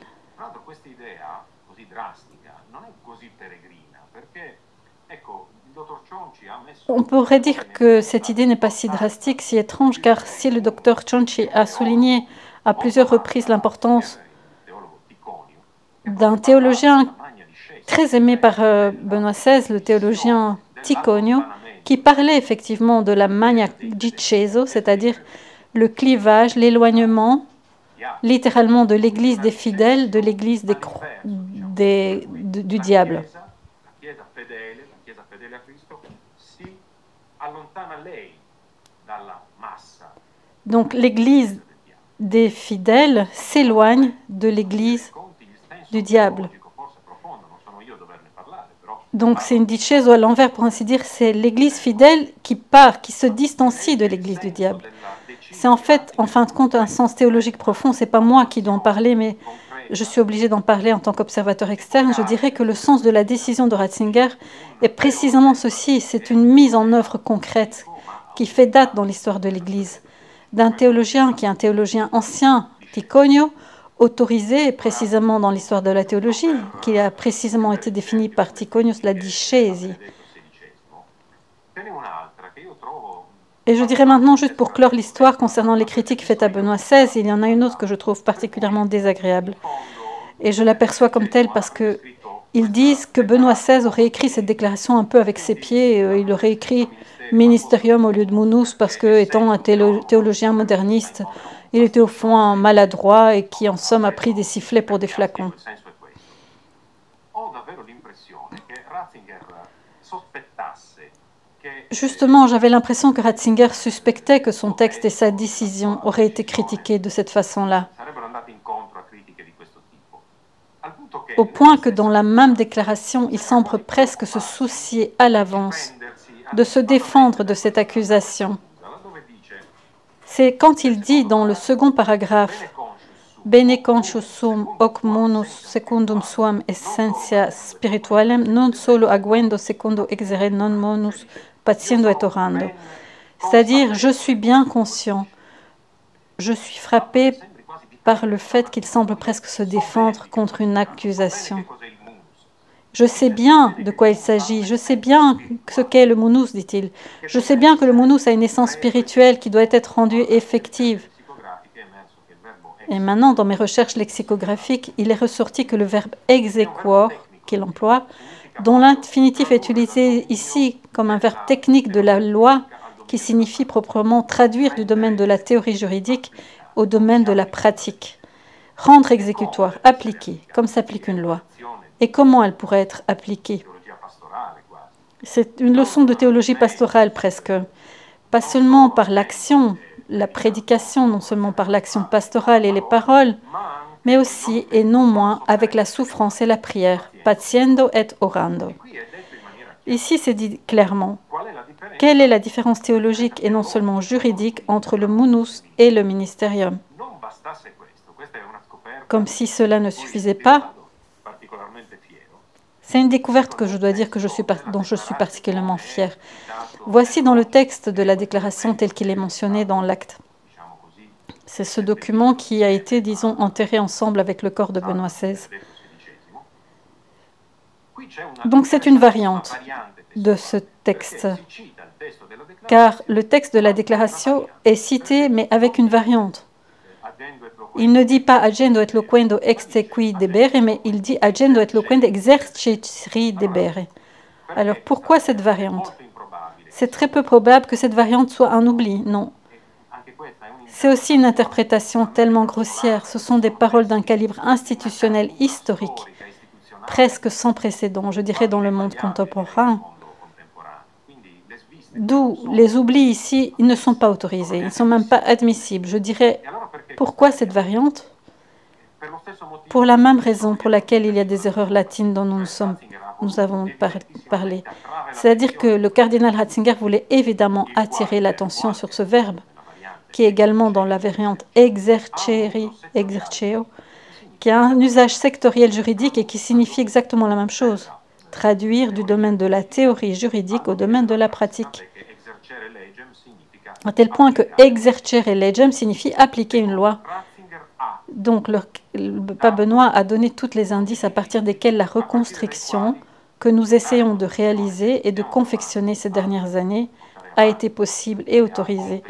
On pourrait dire que cette idée n'est pas si drastique, si étrange, car si le docteur Chonchi a souligné à plusieurs reprises l'importance d'un théologien très aimé par euh, Benoît XVI, le théologien Ticonio, qui parlait effectivement de la mania ceso, c'est-à-dire le clivage, l'éloignement, littéralement de l'Église des fidèles, de l'Église des, du diable. Donc l'Église des fidèles s'éloigne de l'Église du diable. Donc c'est une discesa à l'envers, pour ainsi dire, c'est l'Église fidèle qui part, qui se distancie de l'Église du diable. C'est en fait, en fin de compte, un sens théologique profond. C'est pas moi qui dois en parler, mais je suis obligée d'en parler en tant qu'observateur externe. Je dirais que le sens de la décision de Ratzinger est précisément ceci. C'est une mise en œuvre concrète qui fait date dans l'histoire de l'Église d'un théologien qui est un théologien ancien, Ticonio, autorisé précisément dans l'histoire de la théologie, qui a précisément été défini par Ticonius la discesi. Et je dirais maintenant, juste pour clore l'histoire concernant les critiques faites à Benoît XVI, il y en a une autre que je trouve particulièrement désagréable. Et je l'aperçois comme telle parce que ils disent que Benoît XVI aurait écrit cette déclaration un peu avec ses pieds. Euh, il aurait écrit Ministerium au lieu de Mounous parce que, étant un théologien moderniste, il était au fond un maladroit et qui, en somme, a pris des sifflets pour des flacons. Justement, j'avais l'impression que Ratzinger suspectait que son texte et sa décision auraient été critiqués de cette façon-là. Au point que dans la même déclaration, il semble presque se soucier à l'avance de se défendre de cette accusation c'est quand il dit dans le second paragraphe Bene consciusum hoc monus secundum suam essentia spiritualem non solo aguendo secundo exere non monus patiendo et orando. C'est-à-dire, je suis bien conscient, je suis frappé par le fait qu'il semble presque se défendre contre une accusation. Je sais bien de quoi il s'agit, je sais bien ce qu'est le mounous, dit-il. Je sais bien que le mounous a une essence spirituelle qui doit être rendue effective. Et maintenant, dans mes recherches lexicographiques, il est ressorti que le verbe exequor, qu'il emploie, dont l'infinitif est utilisé ici comme un verbe technique de la loi, qui signifie proprement traduire du domaine de la théorie juridique au domaine de la pratique. Rendre exécutoire, appliquer, comme s'applique une loi et comment elle pourrait être appliquée? C'est une leçon de théologie pastorale presque, pas seulement par l'action, la prédication, non seulement par l'action pastorale et les paroles, mais aussi et non moins avec la souffrance et la prière, patiendo et orando. Ici, c'est dit clairement. Quelle est la différence théologique et non seulement juridique entre le munus et le ministérium Comme si cela ne suffisait pas, c'est une découverte que je dois dire que je suis dont je suis particulièrement fière. Voici dans le texte de la déclaration tel qu'il est mentionné dans l'acte. C'est ce document qui a été, disons, enterré ensemble avec le corps de Benoît XVI. Donc c'est une variante de ce texte, car le texte de la déclaration est cité, mais avec une variante. Il ne dit pas agendo et loquendo extequi debere, mais il dit agendo et loquendo exercitri debere. Alors pourquoi cette variante? C'est très peu probable que cette variante soit un oubli, non. C'est aussi une interprétation tellement grossière. Ce sont des paroles d'un calibre institutionnel historique, presque sans précédent, je dirais, dans le monde contemporain. D'où les oublis ici, ils ne sont pas autorisés, ils ne sont même pas admissibles. Je dirais, pourquoi cette variante? Pour la même raison pour laquelle il y a des erreurs latines dont nous, avons parlé. C'est-à-dire que le cardinal Ratzinger voulait évidemment attirer l'attention sur ce verbe, qui est également dans la variante exercere, exerceo, qui a un usage sectoriel juridique et qui signifie exactement la même chose traduire du domaine de la théorie juridique au domaine de la pratique. À tel point que exercere legem signifie appliquer une loi. Donc, le, pape Benoît a donné tous les indices à partir desquels la reconstruction que nous essayons de réaliser et de confectionner ces dernières années a été possible et autorisée.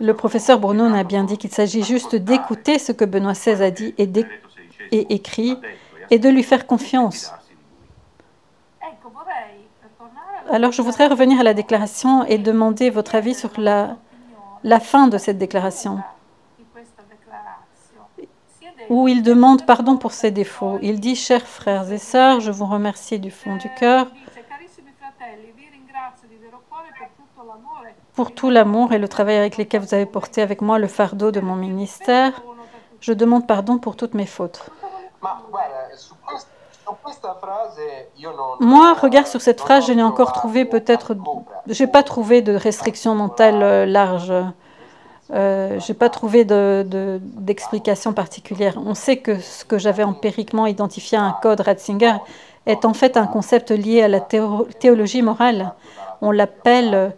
Le professeur Bruno a bien dit qu'il s'agit juste d'écouter ce que Benoît XVI a dit et, écrit et de lui faire confiance. Alors je voudrais revenir à la déclaration et demander votre avis sur la fin de cette déclaration, où il demande pardon pour ses défauts. Il dit, chers frères et sœurs, je vous remercie du fond du cœur pour tout l'amour et le travail avec lesquels vous avez porté avec moi le fardeau de mon ministère. Je demande pardon pour toutes mes fautes. Moi, regarde sur cette phrase, je n'ai encore trouvé peut-être, j'ai pas trouvé de restriction mentale euh, large. Euh, j'ai pas trouvé d'explication de, particulière. On sait que ce que j'avais empiriquement identifié à un code Ratzinger est en fait un concept lié à la théologie morale. On l'appelle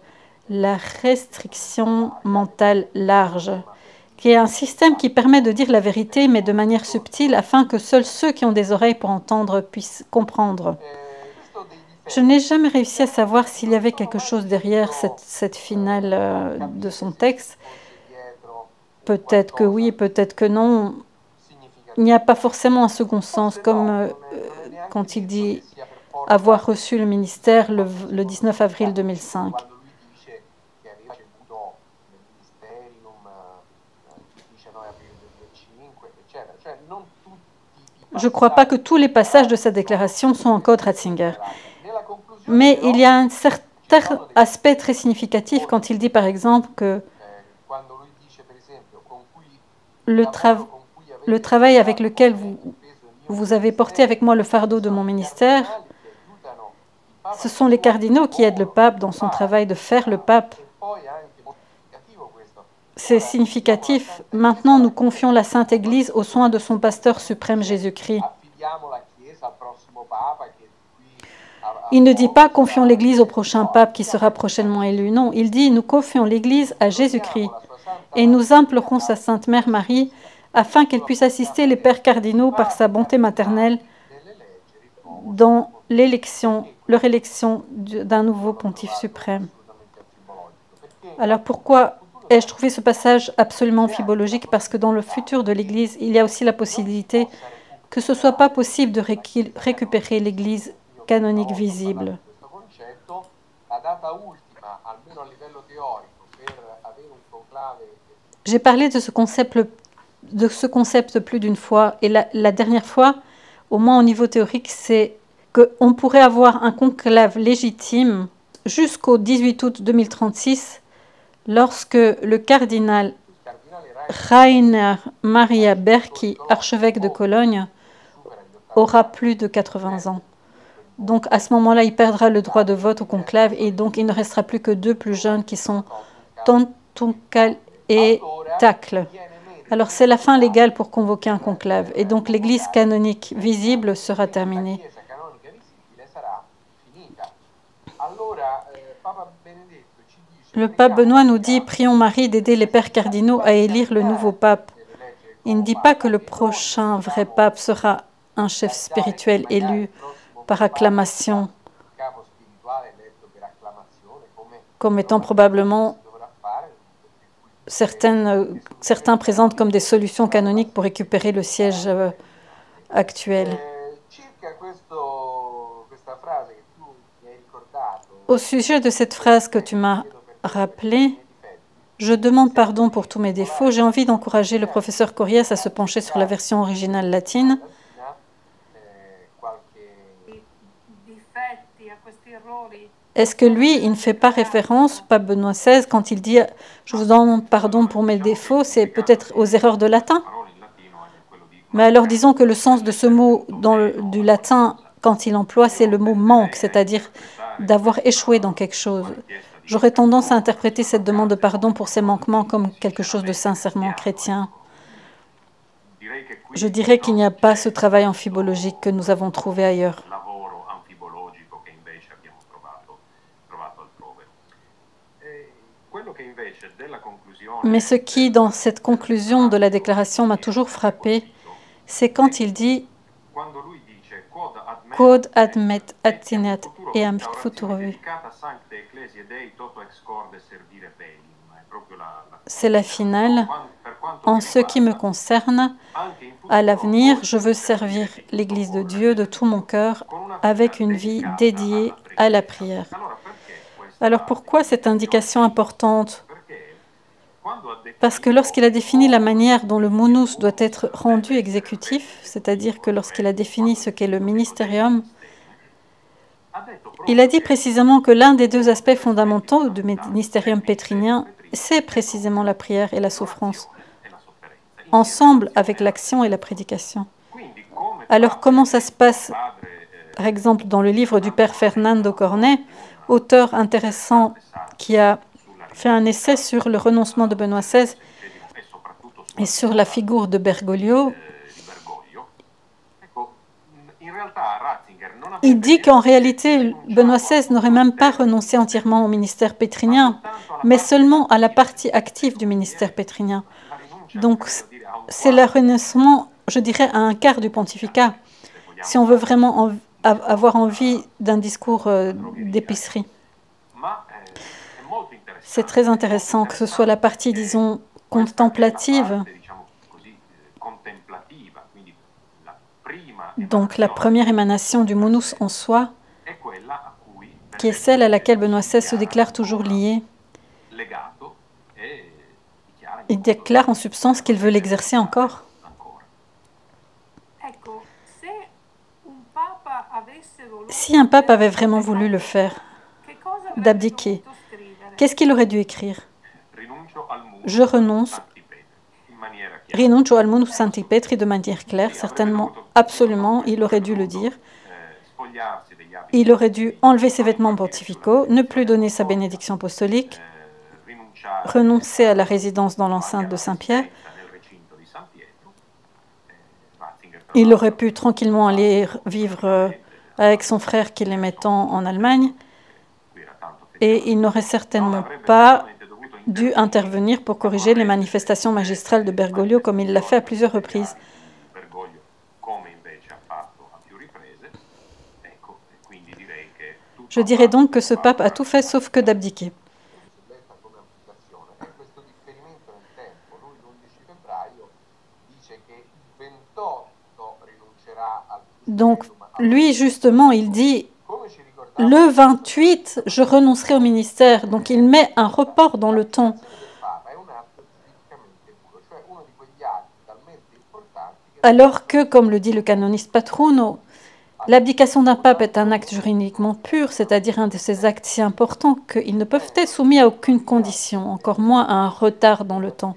la restriction mentale large, qui est un système qui permet de dire la vérité, mais de manière subtile, afin que seuls ceux qui ont des oreilles pour entendre puissent comprendre. Je n'ai jamais réussi à savoir s'il y avait quelque chose derrière cette, finale euh, de son texte. Peut-être que oui, peut-être que non. Il n'y a pas forcément un second sens, comme euh, quand il dit avoir reçu le ministère le 19 avril 2005. Je ne crois pas que tous les passages de cette déclaration sont en code Ratzinger. Mais il y a un certain aspect très significatif quand il dit par exemple que le, travail avec lequel vous avez porté avec moi le fardeau de mon ministère, ce sont les cardinaux qui aident le pape dans son travail de faire le pape c'est significatif. Maintenant, nous confions la Sainte Église aux soins de son pasteur suprême Jésus-Christ. Il ne dit pas confions l'Église au prochain pape qui sera prochainement élu. Non, il dit nous confions l'Église à Jésus-Christ et nous implorons sa Sainte Mère Marie afin qu'elle puisse assister les pères cardinaux par sa bonté maternelle dans l'élection, leur élection d'un nouveau pontife suprême. Alors pourquoi ai-je trouvé ce passage absolument phibologique parce que dans le futur de l'Église, il y a aussi la possibilité que ce ne soit pas possible de récupérer l'Église canonique visible. J'ai parlé de ce concept, de ce concept plus d'une fois, et la, la, dernière fois, au moins au niveau théorique, c'est qu'on pourrait avoir un conclave légitime jusqu'au 18 août 2036 lorsque le cardinal Rainer Maria Berchi, archevêque de Cologne, aura plus de 80 ans. Donc à ce moment-là, il perdra le droit de vote au conclave et donc il ne restera plus que deux plus jeunes qui sont Tontunkal et Tacle. Alors c'est la fin légale pour convoquer un conclave et donc l'église canonique visible sera terminée. Le pape Benoît nous dit Prions Marie d'aider les pères cardinaux à élire le nouveau pape. Il ne dit pas que le prochain vrai pape sera un chef spirituel élu par acclamation, comme étant probablement certains présentent comme des solutions canoniques pour récupérer le siège euh, actuel. Au sujet de cette phrase que tu m'as rappelé, je demande pardon pour tous mes défauts. J'ai envie d'encourager le professeur Corias à se pencher sur la version originale latine. Est-ce que lui, il ne fait pas référence, pas Benoît XVI, quand il dit Je vous demande pardon pour mes défauts, c'est peut-être aux erreurs de latin? Mais alors disons que le sens de ce mot dans le, du latin, quand il emploie, c'est le mot manque, c'est-à-dire d'avoir échoué dans quelque chose. J'aurais tendance à interpréter cette demande de pardon pour ses manquements comme quelque chose de sincèrement chrétien. Je dirais qu'il n'y a pas ce travail amphibologique que nous avons trouvé ailleurs. Mais ce qui, dans cette conclusion de la déclaration, m'a toujours frappé, c'est quand il dit Quod admet eam. C'est la finale. En ce qui me concerne, à l'avenir, je veux servir l'Église de Dieu de tout mon cœur avec une vie dédiée à la prière. Alors pourquoi cette indication importante Parce que lorsqu'il a défini la manière dont le monus doit être rendu exécutif, c'est-à-dire que lorsqu'il a défini ce qu'est le ministérium, il a dit précisément que l'un des deux aspects fondamentaux du ministérium pétrinien, c'est précisément la prière et la souffrance, ensemble avec l'action et la prédication. Alors comment ça se passe, par exemple, dans le livre du père Fernando Cornet auteur intéressant qui a fait un essai sur le renoncement de Benoît XVI et sur la figure de Bergoglio. Il dit qu'en réalité, Benoît XVI n'aurait même pas renoncé entièrement au ministère pétrinien, mais seulement à la partie active du ministère pétrinien. Donc, c'est le renoncement, je dirais, à un quart du pontificat, si on veut vraiment avoir envie d'un discours euh, d'épicerie. C'est très intéressant que ce soit la partie, disons, contemplative, donc la première émanation du monus en soi, qui est celle à laquelle Benoît XVI se déclare toujours lié. Il déclare en substance qu'il veut l'exercer encore. Si un pape avait vraiment voulu le faire, d'abdiquer, qu'est-ce qu'il aurait dû écrire? Je renonce, renuncio al munus Santi Petri de manière claire, certainement, absolument, il aurait dû le dire. Il aurait dû enlever ses vêtements pontificaux, ne plus donner sa bénédiction apostolique, renoncer à la résidence dans l'enceinte de Saint-Pierre. Il aurait pu tranquillement aller vivre avec son frère qui les mettant en Allemagne. Et il n'aurait certainement pas dû intervenir pour corriger les manifestations magistrales de Bergoglio comme il l'a fait à plusieurs reprises. Je dirais donc que ce pape a tout fait sauf que d'abdiquer. Donc, lui, justement, il dit, le 28, je renoncerai au ministère. Donc, il met un report dans le temps. Alors que, comme le dit le canoniste Patruno, l'abdication d'un pape est un acte juridiquement pur, c'est-à-dire un de ces actes si importants qu'ils ne peuvent être soumis à aucune condition, encore moins à un retard dans le temps.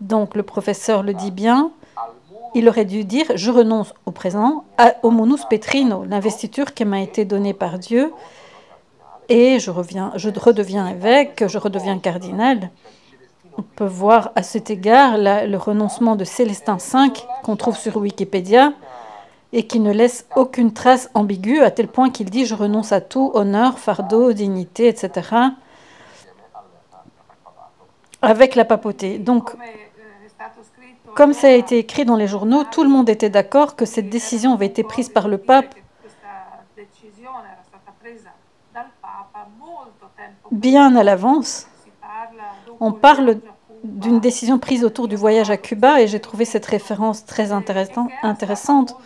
Donc le professeur le dit bien, il aurait dû dire Je renonce au présent au monus petrino, l'investiture qui m'a été donnée par Dieu, et je, reviens, je redeviens évêque, je redeviens cardinal. On peut voir à cet égard le renoncement de Célestin V qu'on trouve sur Wikipédia et qui ne laisse aucune trace ambiguë à tel point qu'il dit je renonce à tout, honneur, fardeau, dignité, etc. avec la papauté. Donc comme ça a été écrit dans les journaux, tout le monde était d'accord que cette décision avait été prise par le pape bien à l'avance. On parle d'une décision prise autour du voyage à Cuba et j'ai trouvé cette référence très intéressante.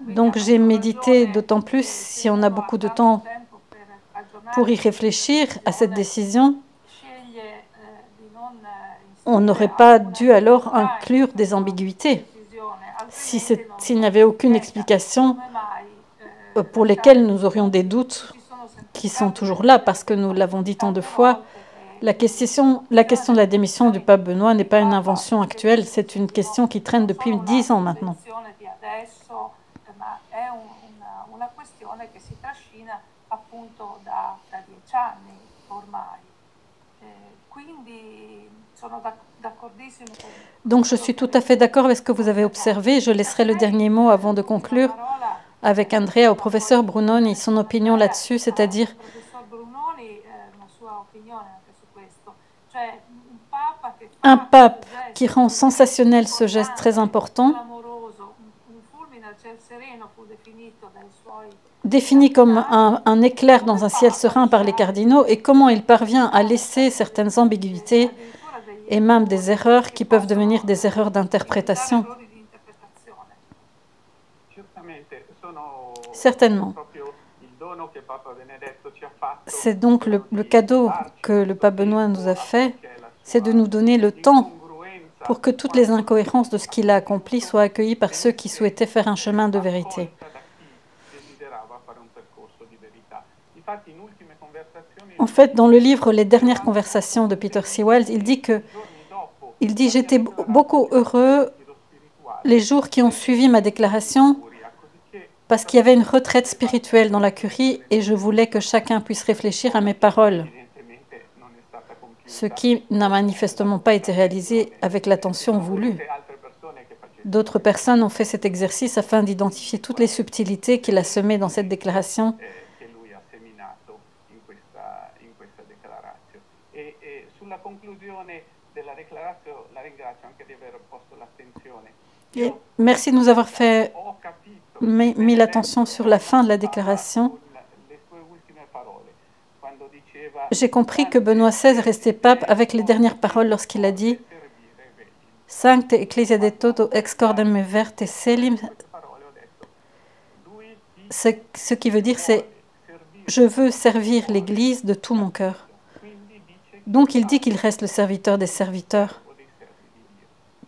Donc j'ai médité d'autant plus si on a beaucoup de temps pour y réfléchir à cette décision on n'aurait pas dû alors inclure des ambiguïtés s'il n'y avait aucune explication euh, pour lesquelles nous aurions des doutes qui sont toujours là parce que nous l'avons dit tant de fois. La question, la question de la démission du pape Benoît n'est pas une invention actuelle, c'est une question qui traîne depuis dix ans maintenant. Donc je suis tout à fait d'accord avec ce que vous avez observé. Je laisserai le dernier mot avant de conclure avec Andrea au professeur Brunoni, son opinion là-dessus, c'est-à-dire un pape qui rend sensationnel ce geste très important, défini comme un, un, éclair dans un ciel serein par les cardinaux, et comment il parvient à laisser certaines ambiguïtés et même des erreurs qui peuvent devenir des erreurs d'interprétation. Certainement. C'est donc le, cadeau que le pape Benoît nous a fait, c'est de nous donner le temps pour que toutes les incohérences de ce qu'il a accompli soient accueillies par ceux qui souhaitaient faire un chemin de vérité. En fait, dans le livre Les dernières conversations de Peter C. Wells, il dit que il dit j'étais beaucoup heureux les jours qui ont suivi ma déclaration parce qu'il y avait une retraite spirituelle dans la curie et je voulais que chacun puisse réfléchir à mes paroles, ce qui n'a manifestement pas été réalisé avec l'attention voulue. D'autres personnes ont fait cet exercice afin d'identifier toutes les subtilités qu'il a semées dans cette déclaration Et merci de nous avoir fait mis l'attention sur la fin de la déclaration. J'ai compris que Benoît XVI restait pape avec les dernières paroles lorsqu'il a dit Sancte Ecclesia de toto ex cordem verte selim. Ce, ce qui veut dire c'est Je veux servir l'Église de tout mon cœur. Donc il dit qu'il reste le serviteur des serviteurs.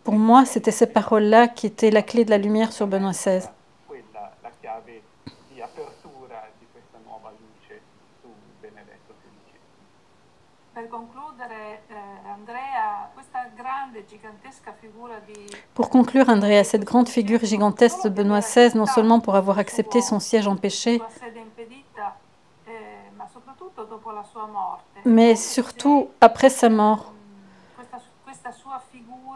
Pour moi, c'était ces paroles-là qui étaient la clé de la lumière sur Benoît XVI. Pour conclure, Andrea, cette grande figure gigantesque de Benoît XVI, non seulement pour avoir accepté son siège empêché, mais surtout après sa mort.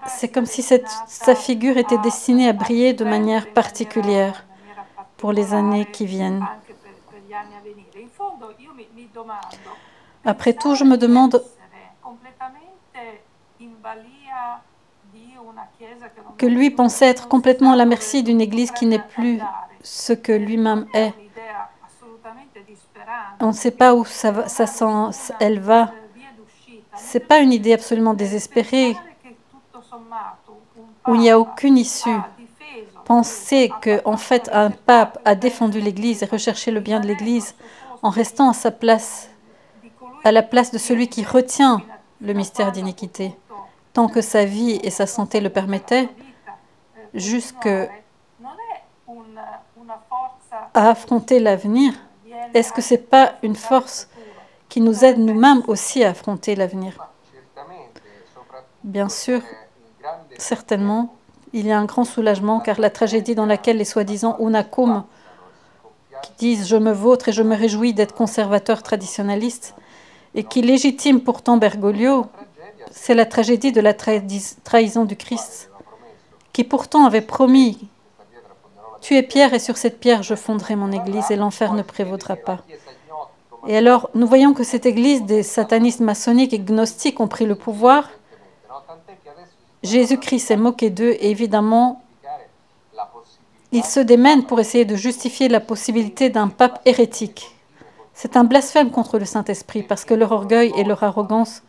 C'est comme si cette, sa figure était destinée à briller de manière particulière pour les années qui viennent. Après tout, je me demande que lui pensait être complètement à la merci d'une Église qui n'est plus ce que lui-même est. On ne sait pas où ça, elle va. C'est pas une idée absolument désespérée où il n'y a aucune issue. Penser que, en fait, un pape a défendu l'Église et recherché le bien de l'Église en restant à sa place, à la place de celui qui retient le mystère d'iniquité, tant que sa vie et sa santé le permettaient, jusqu'à affronter l'avenir, est-ce que ce n'est pas une force qui nous aide nous-mêmes aussi à affronter l'avenir? Bien sûr, certainement, il y a un grand soulagement car la tragédie dans laquelle les soi-disant unacum qui disent je me vautre et je me réjouis d'être conservateur traditionnaliste et qui légitime pourtant Bergoglio, c'est la tragédie de la trahison du Christ qui pourtant avait promis Tu es pierre et sur cette pierre je fonderai mon église et l'enfer ne prévaudra pas. Et alors, nous voyons que cette église des satanistes maçonniques et gnostiques ont pris le pouvoir Jésus-Christ s'est moqué d'eux et évidemment, ils se démènent pour essayer de justifier la possibilité d'un pape hérétique. C'est un blasphème contre le Saint-Esprit parce que leur orgueil et leur arrogance,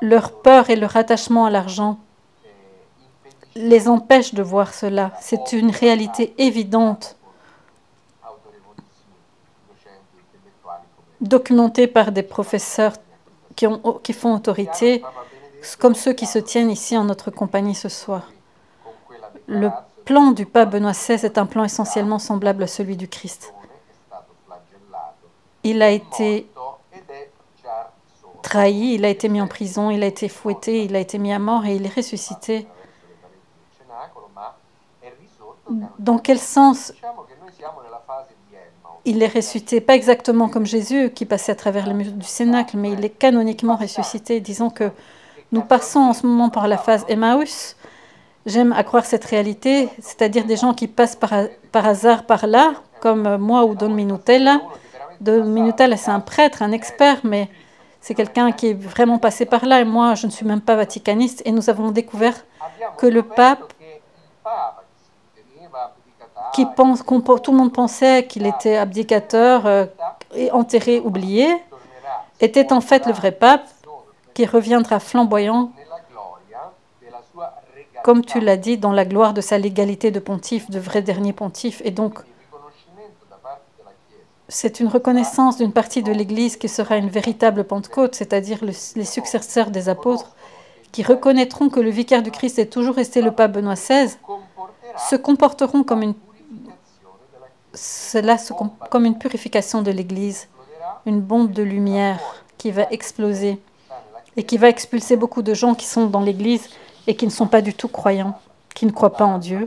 leur peur et leur attachement à l'argent les empêchent de voir cela. C'est une réalité évidente, documentée par des professeurs qui, qui font autorité comme ceux qui se tiennent ici en notre compagnie ce soir. Le plan du pape Benoît XVI est un plan essentiellement semblable à celui du Christ. il a été trahi, il a été mis en prison, il a été fouetté, il a été mis à mort et il est ressuscité. Dans quel sens il est ressuscité? Pas exactement comme Jésus qui passait à travers les murs du Cénacle, mais il est canoniquement ressuscité. Disons que nous passons en ce moment par la phase Emmaüs. J'aime à croire cette réalité, c'est-à-dire des gens qui passent par, par hasard par là, comme moi ou Don Minutella. Don Minutella, c'est un prêtre, un expert, mais c'est quelqu'un qui est vraiment passé par là. Et moi, je ne suis même pas vaticaniste. Et nous avons découvert que le pape, qui tout le monde pensait qu'il était abdicateur euh, et enterré, oublié, était en fait le vrai pape qui reviendra flamboyant, comme tu l'as dit, dans la gloire de sa légalité de pontife, de vrai dernier pontife. Et donc, c'est une reconnaissance d'une partie de l'Église qui sera une véritable Pentecôte, c'est-à-dire les successeurs des apôtres, qui reconnaîtront que le vicaire du Christ est toujours resté le pape Benoît XVI, se comporteront comme une, cela comme une purification de l'Église, une bombe de lumière qui va exploser et qui va expulser beaucoup de gens qui sont dans l'Église et qui ne sont pas du tout croyants, qui ne croient pas en Dieu.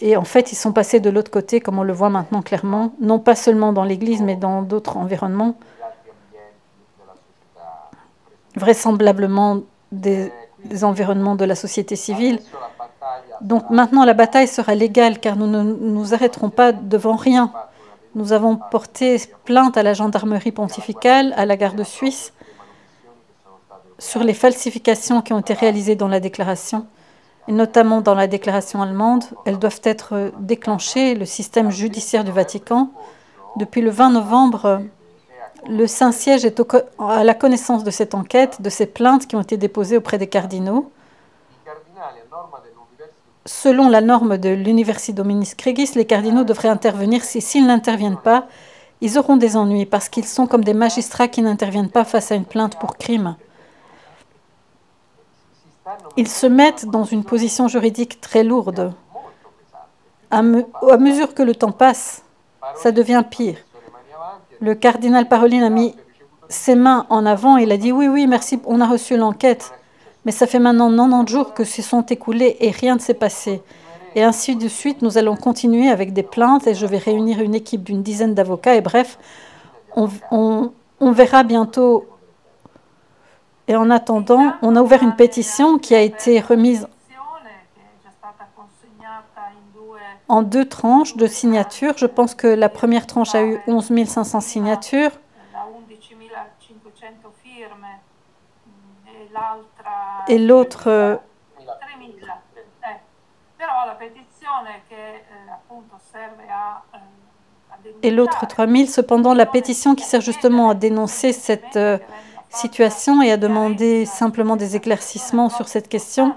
Et en fait, ils sont passés de l'autre côté, comme on le voit maintenant clairement, non pas seulement dans l'Église, mais dans d'autres environnements, vraisemblablement des, environnements de la société civile. Donc maintenant, la bataille sera légale, car nous ne nous arrêterons pas devant rien. Nous avons porté plainte à la gendarmerie pontificale, à la garde suisse, sur les falsifications qui ont été réalisées dans la déclaration, et notamment dans la déclaration allemande. Elles doivent être déclenchées. Le système judiciaire du Vatican, depuis le 20 novembre, le Saint-Siège est à la connaissance de cette enquête, de ces plaintes qui ont été déposées auprès des cardinaux. Selon la norme de l'Université Dominis Gregis, les cardinaux devraient intervenir. Si s'ils n'interviennent pas, ils auront des ennuis parce qu'ils sont comme des magistrats qui n'interviennent pas face à une plainte pour crime ils se mettent dans une position juridique très lourde. À, mesure que le temps passe, ça devient pire. Le cardinal Parolin a mis ses mains en avant il a dit oui, oui, merci, on a reçu l'enquête. Mais ça fait maintenant 90 jours que se sont écoulés et rien ne s'est passé. Et ainsi de suite, nous allons continuer avec des plaintes et je vais réunir une équipe d'une dizaine d'avocats. Et bref, on verra bientôt et en attendant, on a ouvert une pétition qui a été remise en deux tranches de signatures. Je pense que la première tranche a eu 11 500 signatures. Et l'autre... Et l'autre 3000. Cependant, la pétition qui sert justement à dénoncer cette euh, situation et à demander simplement des éclaircissements sur cette question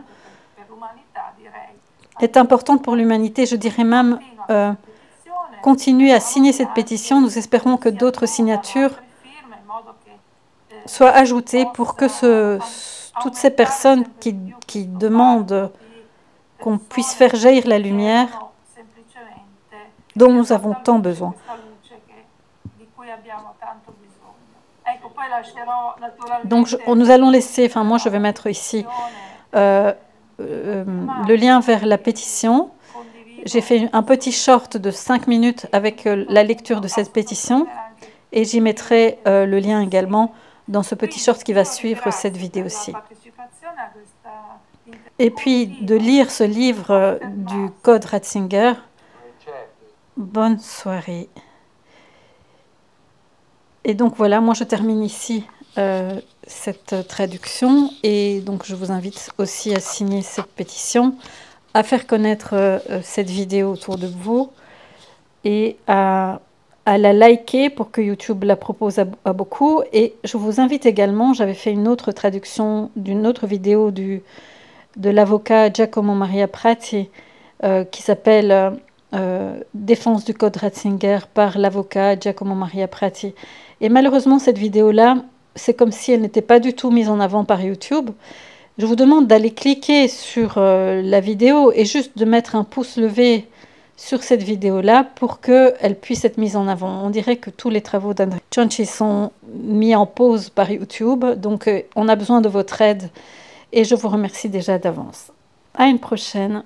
est importante pour l'humanité. Je dirais même euh, continuer à signer cette pétition. Nous espérons que d'autres signatures soient ajoutées pour que ce, toutes ces personnes qui, qui demandent qu'on puisse faire jaillir la lumière dont nous avons tant besoin. Donc nous allons laisser, enfin moi je vais mettre ici euh, euh, le lien vers la pétition. J'ai fait un petit short de 5 minutes avec euh, la lecture de cette pétition et j'y mettrai le lien également dans ce petit short qui va suivre cette vidéo-ci. Et puis de lire ce livre du Code Ratzinger. Bonne soirée. Et donc voilà, moi je termine ici euh, cette traduction et donc je vous invite aussi à signer cette pétition, à faire connaître euh, cette vidéo autour de vous et à, la liker pour que YouTube la propose à, beaucoup. Et je vous invite également, j'avais fait une autre traduction d'une autre vidéo du, de l'avocat Giacomo Maria Prati euh, qui s'appelle Défense du code Ratzinger par l'avocat Giacomo Maria Prati. Et malheureusement, cette vidéo-là, c'est comme si elle n'était pas du tout mise en avant par YouTube. Je vous demande d'aller cliquer sur euh, la vidéo et juste de mettre un pouce levé sur cette vidéo-là pour qu'elle puisse être mise en avant. On dirait que tous les travaux d'André Chonchi sont mis en pause par YouTube, donc euh, on a besoin de votre aide et je vous remercie déjà d'avance. À une prochaine.